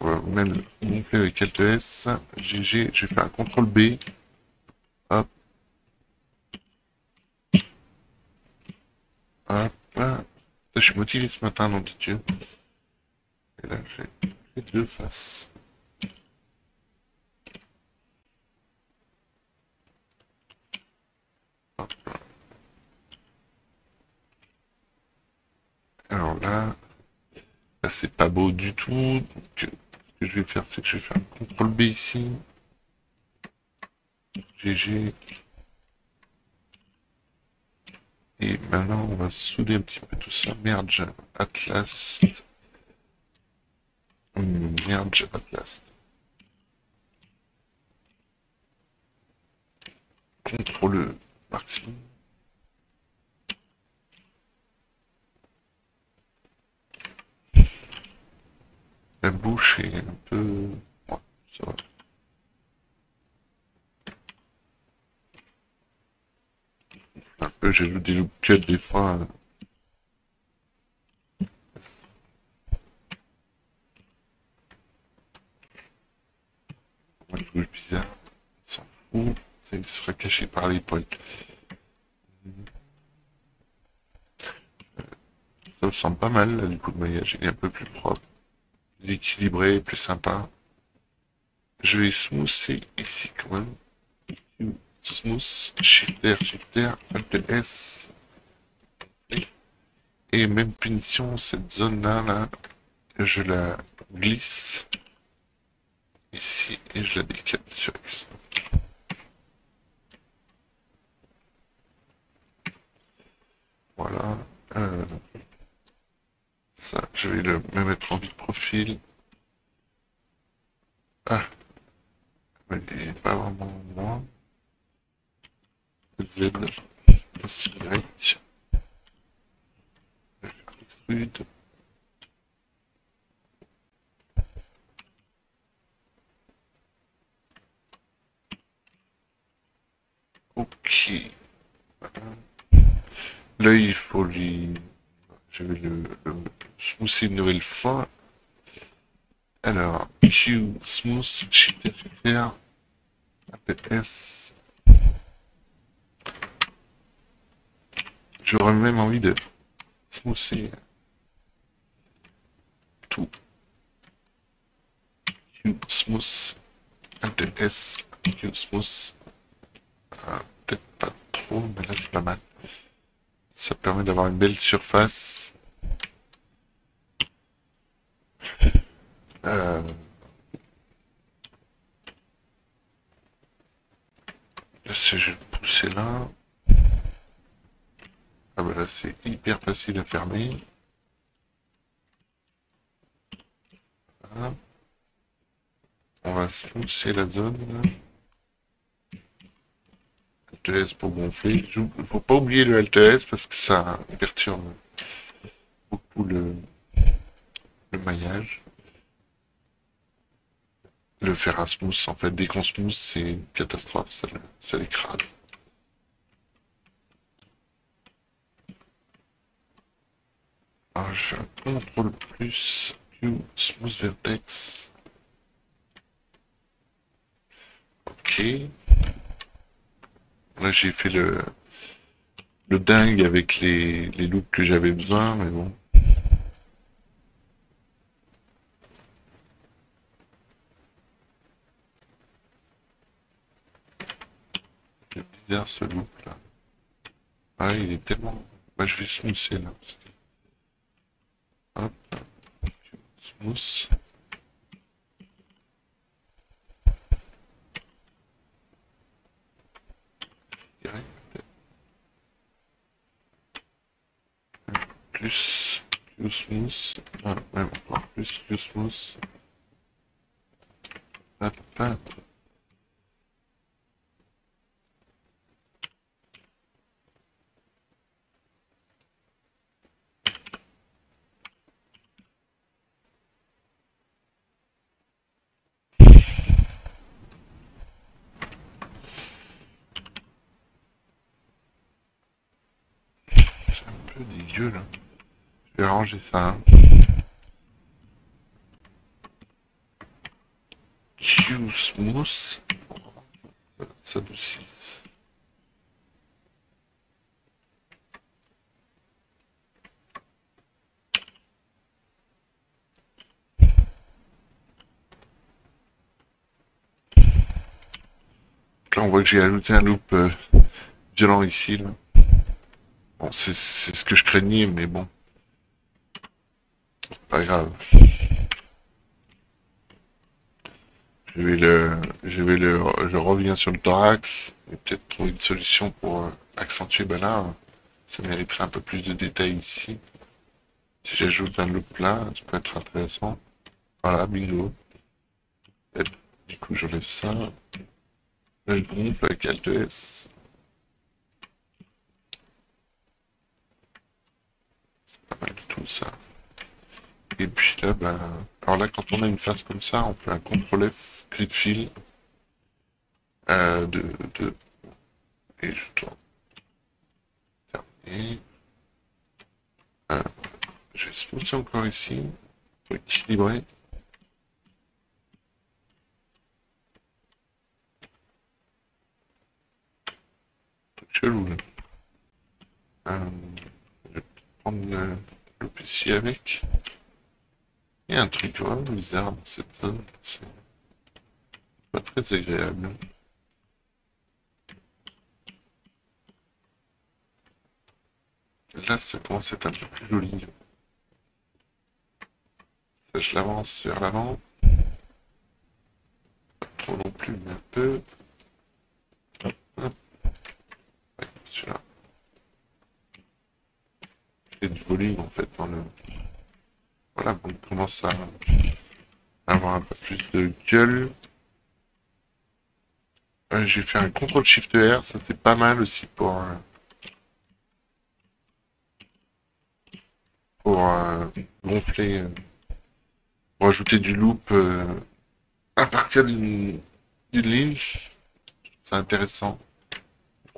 Speaker 1: On va même gonfler avec Alt S. GG, je vais faire un CTRL B. Hop. Je suis motivé ce matin, nom de Dieu. Et là, j'ai deux faces. Alors là, c'est pas beau du tout. Ce que je vais faire, c'est que je vais faire un CTRL B ici. GG. Et maintenant, on va souder un petit peu tout ça. Merge Atlas. Merge Atlas. CTRL maximum. La bouche est un peu... Ouais, ça va. Un peu, j'ai vu des loupes des fois. Une bouche bizarre. S'en fout. Il sera caché par les poils. Ça me semble pas mal, là, du coup, le maillage. Il est un peu plus propre, plus équilibré, plus sympa. Je vais smoother ici quand même. Smooth, Shift R, Shift R, Alt S. Et même punition, cette zone-là, là, je la glisse ici et je la décale sur X. Voilà. Euh, ça, je vais le mettre en vide profil. Ah, mais il n'est pas vraiment moi. Z, aussi Y. Extrude. Ok. Là, il faut lui... Je vais le, le smoother une nouvelle fois. Alors, Q, smooth, FR, APS. J'aurais même envie de smoother tout. Q, smooth, APS, Q, smooth. Ah, Peut-être pas trop, mais là c'est pas mal. Ça permet d'avoir une belle surface. Euh... Si je vais pousser là. Ah bah là c'est hyper facile à fermer. On va smousser la zone. Alt pour gonfler. Il faut pas oublier le Alt S parce que ça perturbe beaucoup le, le maillage le faire à smooth, en fait, dès qu'on smooth, c'est une catastrophe, ça, ça l'écrase. Un contrôle plus Q smooth vertex. Ok. Là, j'ai fait le, le dingue avec les, les loops que j'avais besoin, mais bon. ce loop là. Ah, il est tellement. Moi, je vais smoother là. Parce que... Hop. Smooth. Plus Q smooth. Ah, même encore plus Q smooth. Hop, hop. Je vais ranger ça. Q smooth. Ça doucisse. Là, on voit que j'ai ajouté un loop euh, violent ici. Là. Bon, c'est ce que je craignais, mais bon. Pas grave. Je vais le, je vais le, je reviens sur le thorax et peut-être trouver une solution pour euh, accentuer. Ben là, ça mériterait un peu plus de détails ici. Si j'ajoute un loop là, ça peut être intéressant. Voilà, bingo. du coup, je laisse ça. Là, je gonfle avec Alt S. pas du tout ça. Et puis là, bah, alors là, quand on a une face comme ça, on fait un CTRL F grid fill de, de, et je tourne. Terminé. Euh, je vais smoother encore ici pour équilibrer. Chelou là. Euh, prendre le, le avec. Il y a un truc vraiment bizarre dans cette zone. Pas très agréable. Là, ça commence à être un peu plus joli. Ça, je l'avance vers l'avant. Pas trop non plus, mais un peu. Hop. Celui-là. En fait, dans le... Voilà, on commence à avoir un peu plus de gueule. J'ai fait un CTRL SHIFT R, ça c'est pas mal aussi pour... Euh, pour euh, gonfler, euh, pour ajouter du loop euh, à partir d'une ligne. C'est intéressant.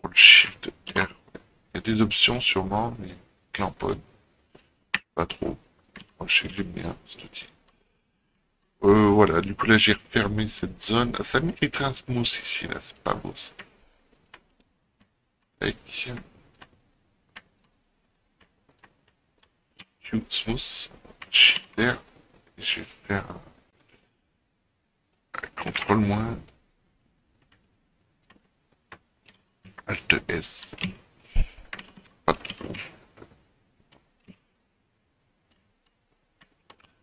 Speaker 1: Le shift R. Il y a des options sûrement, mais clampon, pas trop. Moi, je sais bien cet outil. voilà, du coup là j'ai refermé cette zone. Ça mériterait un smooth ici, là, c'est pas beau ça. Avec smooth shift je vais faire un contrôle moins alt S pas trop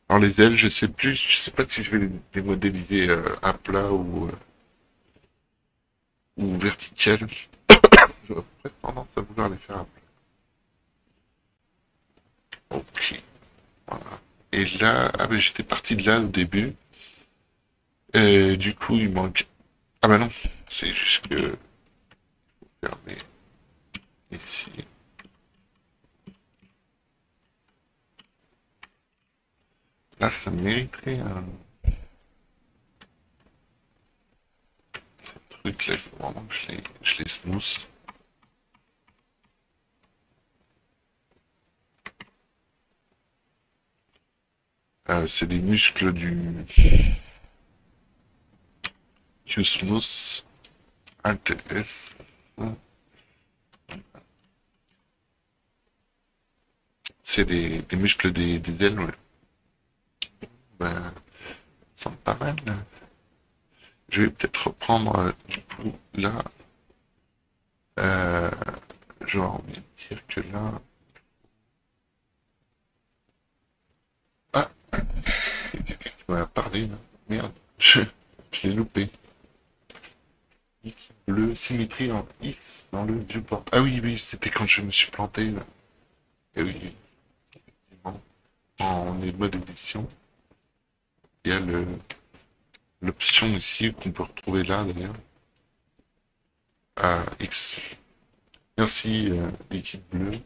Speaker 1: alors les ailes je sais plus je sais pas si je vais les modéliser euh, à plat ou euh, ou vertical j'aurais tendance à vouloir les faire à plat Ok. Voilà. Et là, ah ben j'étais parti de là au début. Et du coup, il manque... Ah bah non, c'est juste que... fermer ici. Là, ça mériterait un... Ces trucs-là, il faut vraiment que je les, je les smooth. Ah, c'est les muscles du Qsmooth Alt S. C'est les, muscles des, ailes, ouais. Ben, ça pas mal. Je vais peut-être reprendre euh, du coup là. Euh, J'aurais envie de dire que là. va parler là. Merde, je, l'ai loupé. Le symétrie en X dans le viewport. Ah oui, oui, c'était quand je me suis planté là. Et oui, effectivement. En mode édition. Il y a l'option ici qu'on peut retrouver là d'ailleurs. À X. Merci, euh, bleue.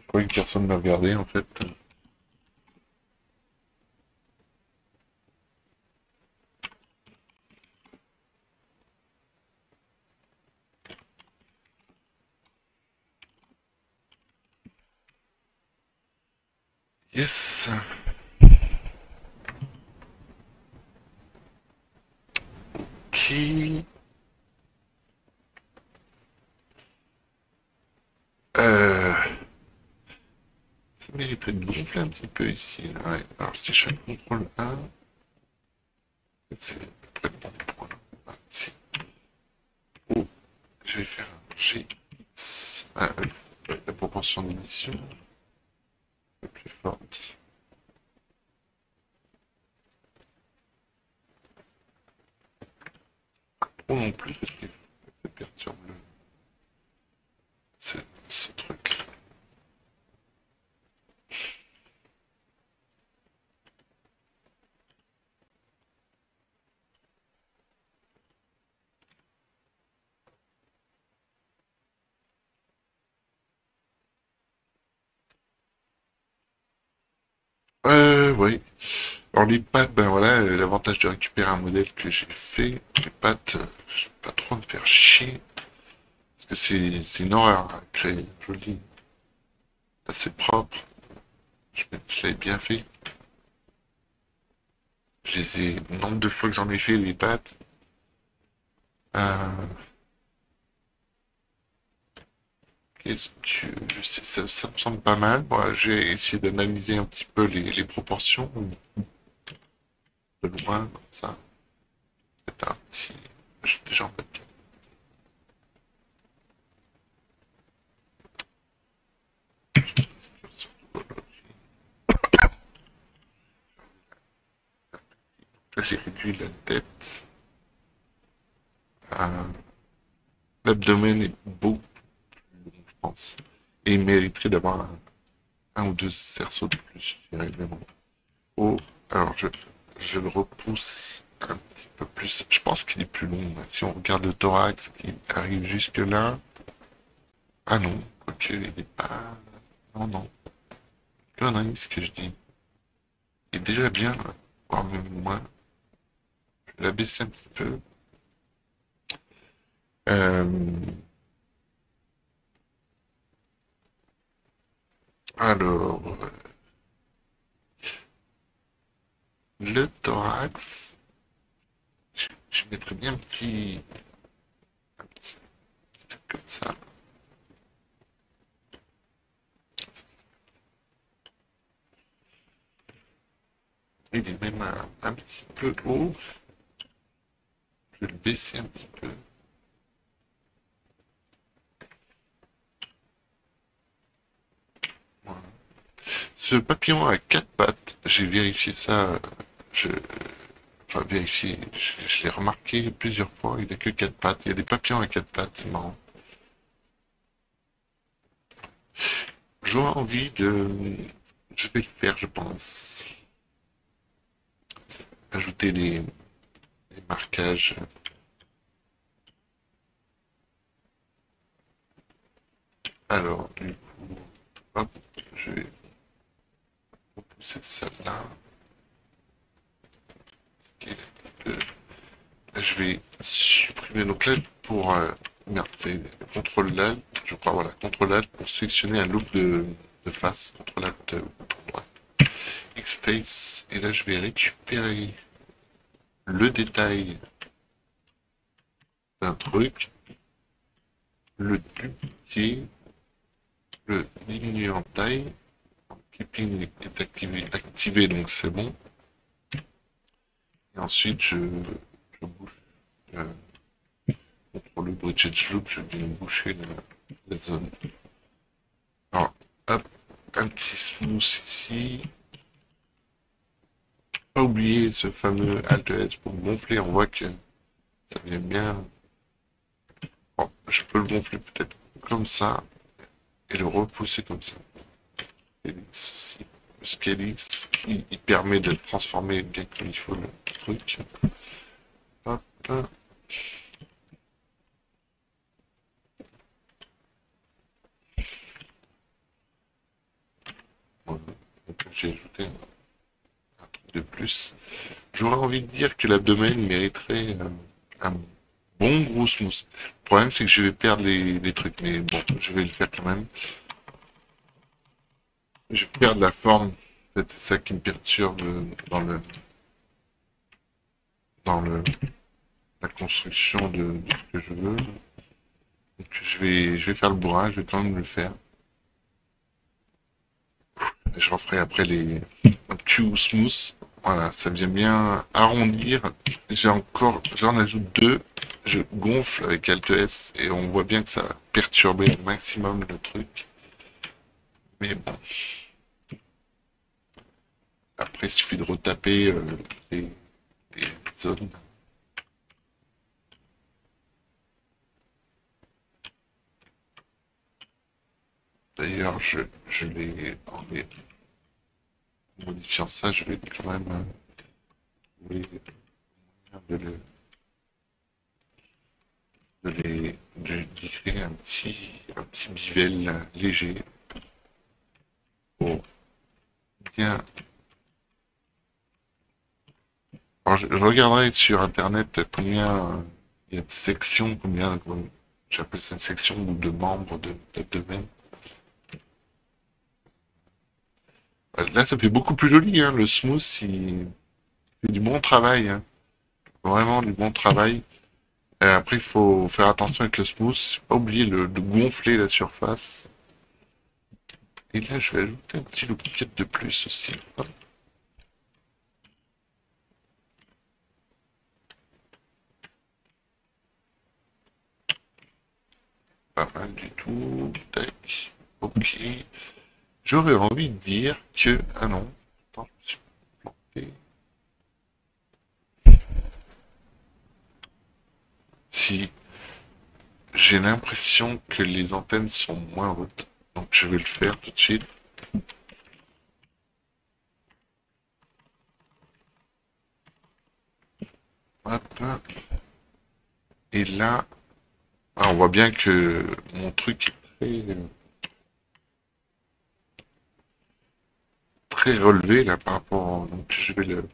Speaker 1: Je croyais que personne ne m'a regardé en fait. Yes. Ok. Euh mériterait de gonfler un petit peu ici. Ouais. Alors si je fais le contrôle 1, c'est. Oh, je vais faire un GX. Ah, la proportion d'émission plus forte. Trop non plus parce que ça perturbe le... ce truc. Euh, oui. Alors les pattes, ben voilà, l'avantage de récupérer un modèle que j'ai fait, les pattes, je vais pas trop me faire chier. Parce que c'est une horreur à créer, je dis. Assez propre. Je, l'avais bien fait. J'ai le nombre de fois que j'en ai fait les pattes. Que ça, me semble pas mal. J'ai essayé d'analyser un petit peu les, proportions de loin comme ça. C'est un petit. J'ai déjà en fait. j'ai réduit la tête. Euh, l'abdomen est beaucoup pense. Et il mériterait d'avoir un, ou deux cerceaux de plus, je dirais, Oh, alors je, le repousse un petit peu plus. Je pense qu'il est plus long. Si on regarde le thorax qui arrive jusque là. Ah non, ok, il n'est pas. Non, non. Connerie ce que je dis. Il est déjà bien, voire même moins. Je vais la baisser un petit peu. Euh... Alors, le thorax, je, mettrais bien un petit, un petit, truc comme ça. Il est même un, un petit peu haut. Je vais le baisser un petit peu. Ce papillon a quatre pattes. J'ai vérifié ça. Je... Enfin, vérifié. Je, l'ai remarqué plusieurs fois. Il n'a que quatre pattes. Il y a des papillons à quatre pattes. C'est marrant. J'aurais envie de... Je vais le faire, je pense. Ajouter des, des marquages. Alors, du coup, hop, je vais c'est celle-là. Je vais supprimer donc là pour euh, merde, c'est contrôle Alt, je crois voilà, contrôle Alt pour sélectionner un loop de, face, contrôle Alt euh. X-Face, et là je vais récupérer le détail d'un truc, le dupliquer, le diminuer en taille, Keeping est activé, activé donc c'est bon. Et ensuite, je, je bouge. Euh, le bridge loop, je viens boucher la, zone. Alors, hop, un petit smooth ici. Pas oublier ce fameux Alt S pour gonfler. On voit que ça vient bien. je peux le gonfler peut-être comme ça et le repousser comme ça. Scalix, il, il, permet de transformer bien comme il faut le truc. Hop. J'ai ajouté un truc de plus. J'aurais envie de dire que l'abdomen mériterait euh, un bon gros smooth. Le problème, c'est que je vais perdre les, les trucs, mais bon, je vais le faire quand même. Je perds la forme. C'est ça qui me perturbe dans le dans le la construction de, ce que je veux. Donc je vais je vais faire le bourrage, je vais quand même le faire. je referai après les Q smooth. Voilà, ça vient bien arrondir. J'ai encore, j'en ajoute deux. Je gonfle avec Alt S et on voit bien que ça va perturber au maximum le truc. Mais bon. Après, il suffit de retaper euh, les, zones. D'ailleurs, je, je vais, en modifiant ça, je vais quand même trouver de, le, de, les, créer un petit, un petit bivel léger pour je, regarderai sur internet combien il y a de sections, combien j'appelle ça une section ou de membres de, domaine. Là, ça fait beaucoup plus joli, hein. le smooth, il fait du bon travail. Hein. Vraiment du bon travail. Après, il faut faire attention avec le smooth. Pas oublier de gonfler la surface. Et là, je vais ajouter un petit look de plus aussi. Pas mal du tout. Ok. J'aurais envie de dire que... Ah non. Attends, je me suis. Si j'ai l'impression que les antennes sont moins hautes. Donc je vais le faire tout de suite. Hop. Et là, ah, on voit bien que mon truc est très, très relevé là par rapport. Donc je vais le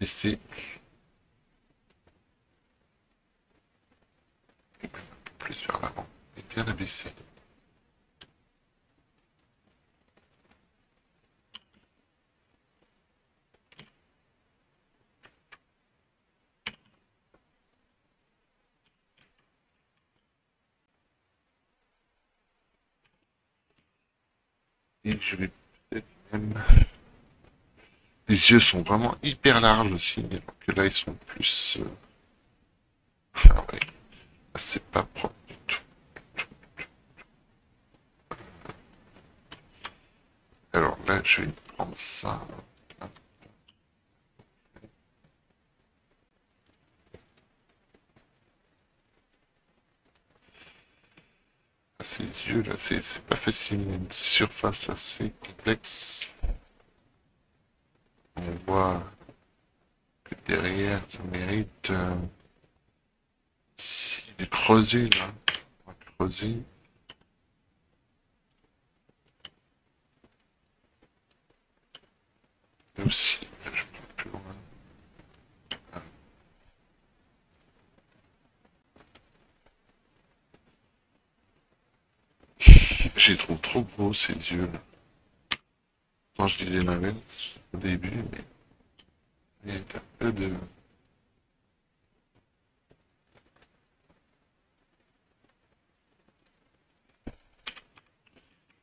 Speaker 1: baisser. plus vers l'avant bien abaisser. Et je vais peut-être même... Les yeux sont vraiment hyper larges aussi, que là ils sont plus... Euh, ah pas propre du tout. Alors là, je vais prendre ça. Ces yeux là, c'est pas facile, une surface assez complexe. On voit que derrière, ça mérite euh, si, de creuser là. On va creuser. Et J'ai trouve trop beau ces yeux là. Quand je disais l'inverse au début, mais il y a un peu de.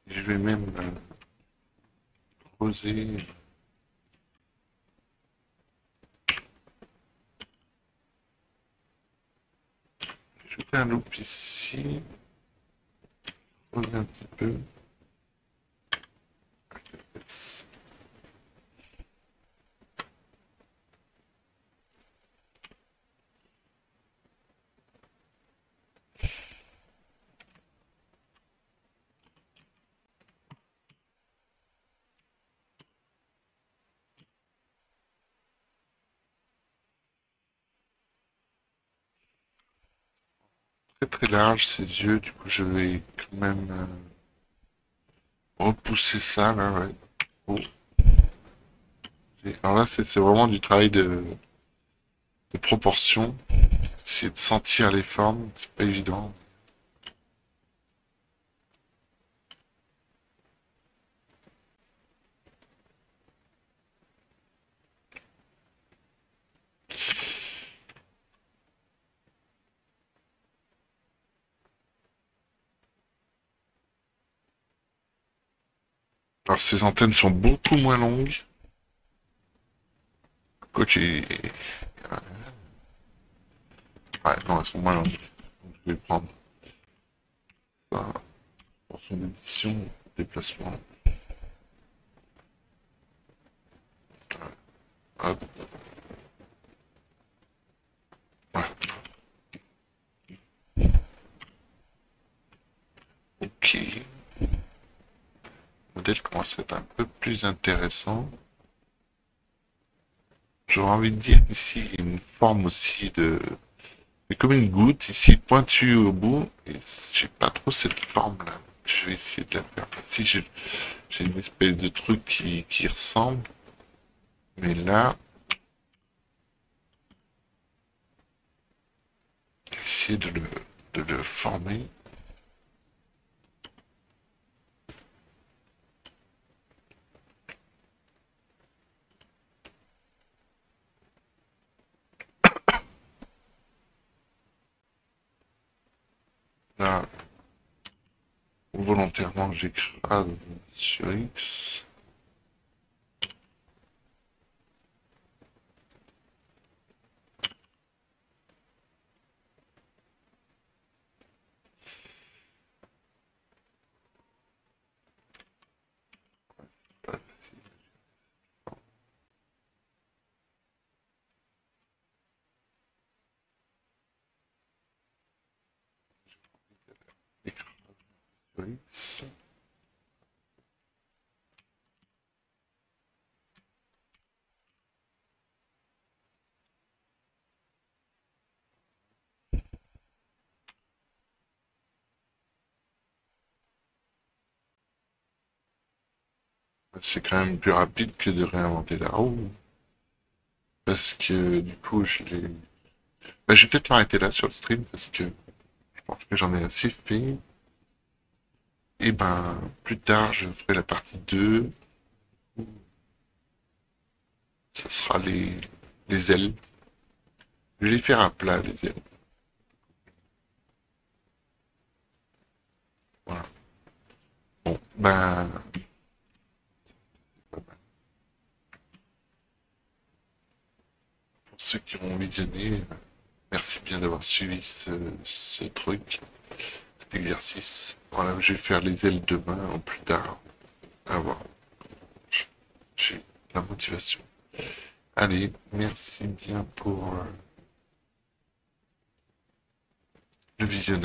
Speaker 1: Je vais même euh. Ajouter un loop ici. Creuser un petit peu. Très très large ses yeux, du coup je vais quand même euh, repousser ça là, ouais. Oh. Alors là c'est vraiment du travail de, de proportion. Essayer de sentir les formes, c'est pas évident. Alors ces antennes sont beaucoup moins longues. Quoique... Ouais, non, elles sont moins longues. Donc, je vais prendre ça pour son édition, déplacement. Hop. Voilà. Ok. Le modèle commence à être un peu plus intéressant. J'aurais envie de dire ici une forme aussi de comme une goutte ici pointue au bout. Et j'ai pas trop cette forme là je vais essayer de la faire si j'ai une espèce de truc qui, qui ressemble. Mais là essayer de le, de le former Là, volontairement, j'écrase sur X. C'est quand même plus rapide que de réinventer la roue. Parce que du coup, je l'ai... Ben, je vais peut-être m'arrêter là sur le stream parce que je pense que j'en ai assez fait. Et ben, plus tard, je ferai la partie 2. Ça sera les, les ailes. Je vais les faire à plat, les ailes. Voilà. Bon, ben... Pour ceux qui ont visionné, merci bien d'avoir suivi ce, ce truc exercice. Voilà, je vais faire les ailes demain ou plus tard. À voir. J'ai la motivation. Allez, merci bien pour euh, le visionnage.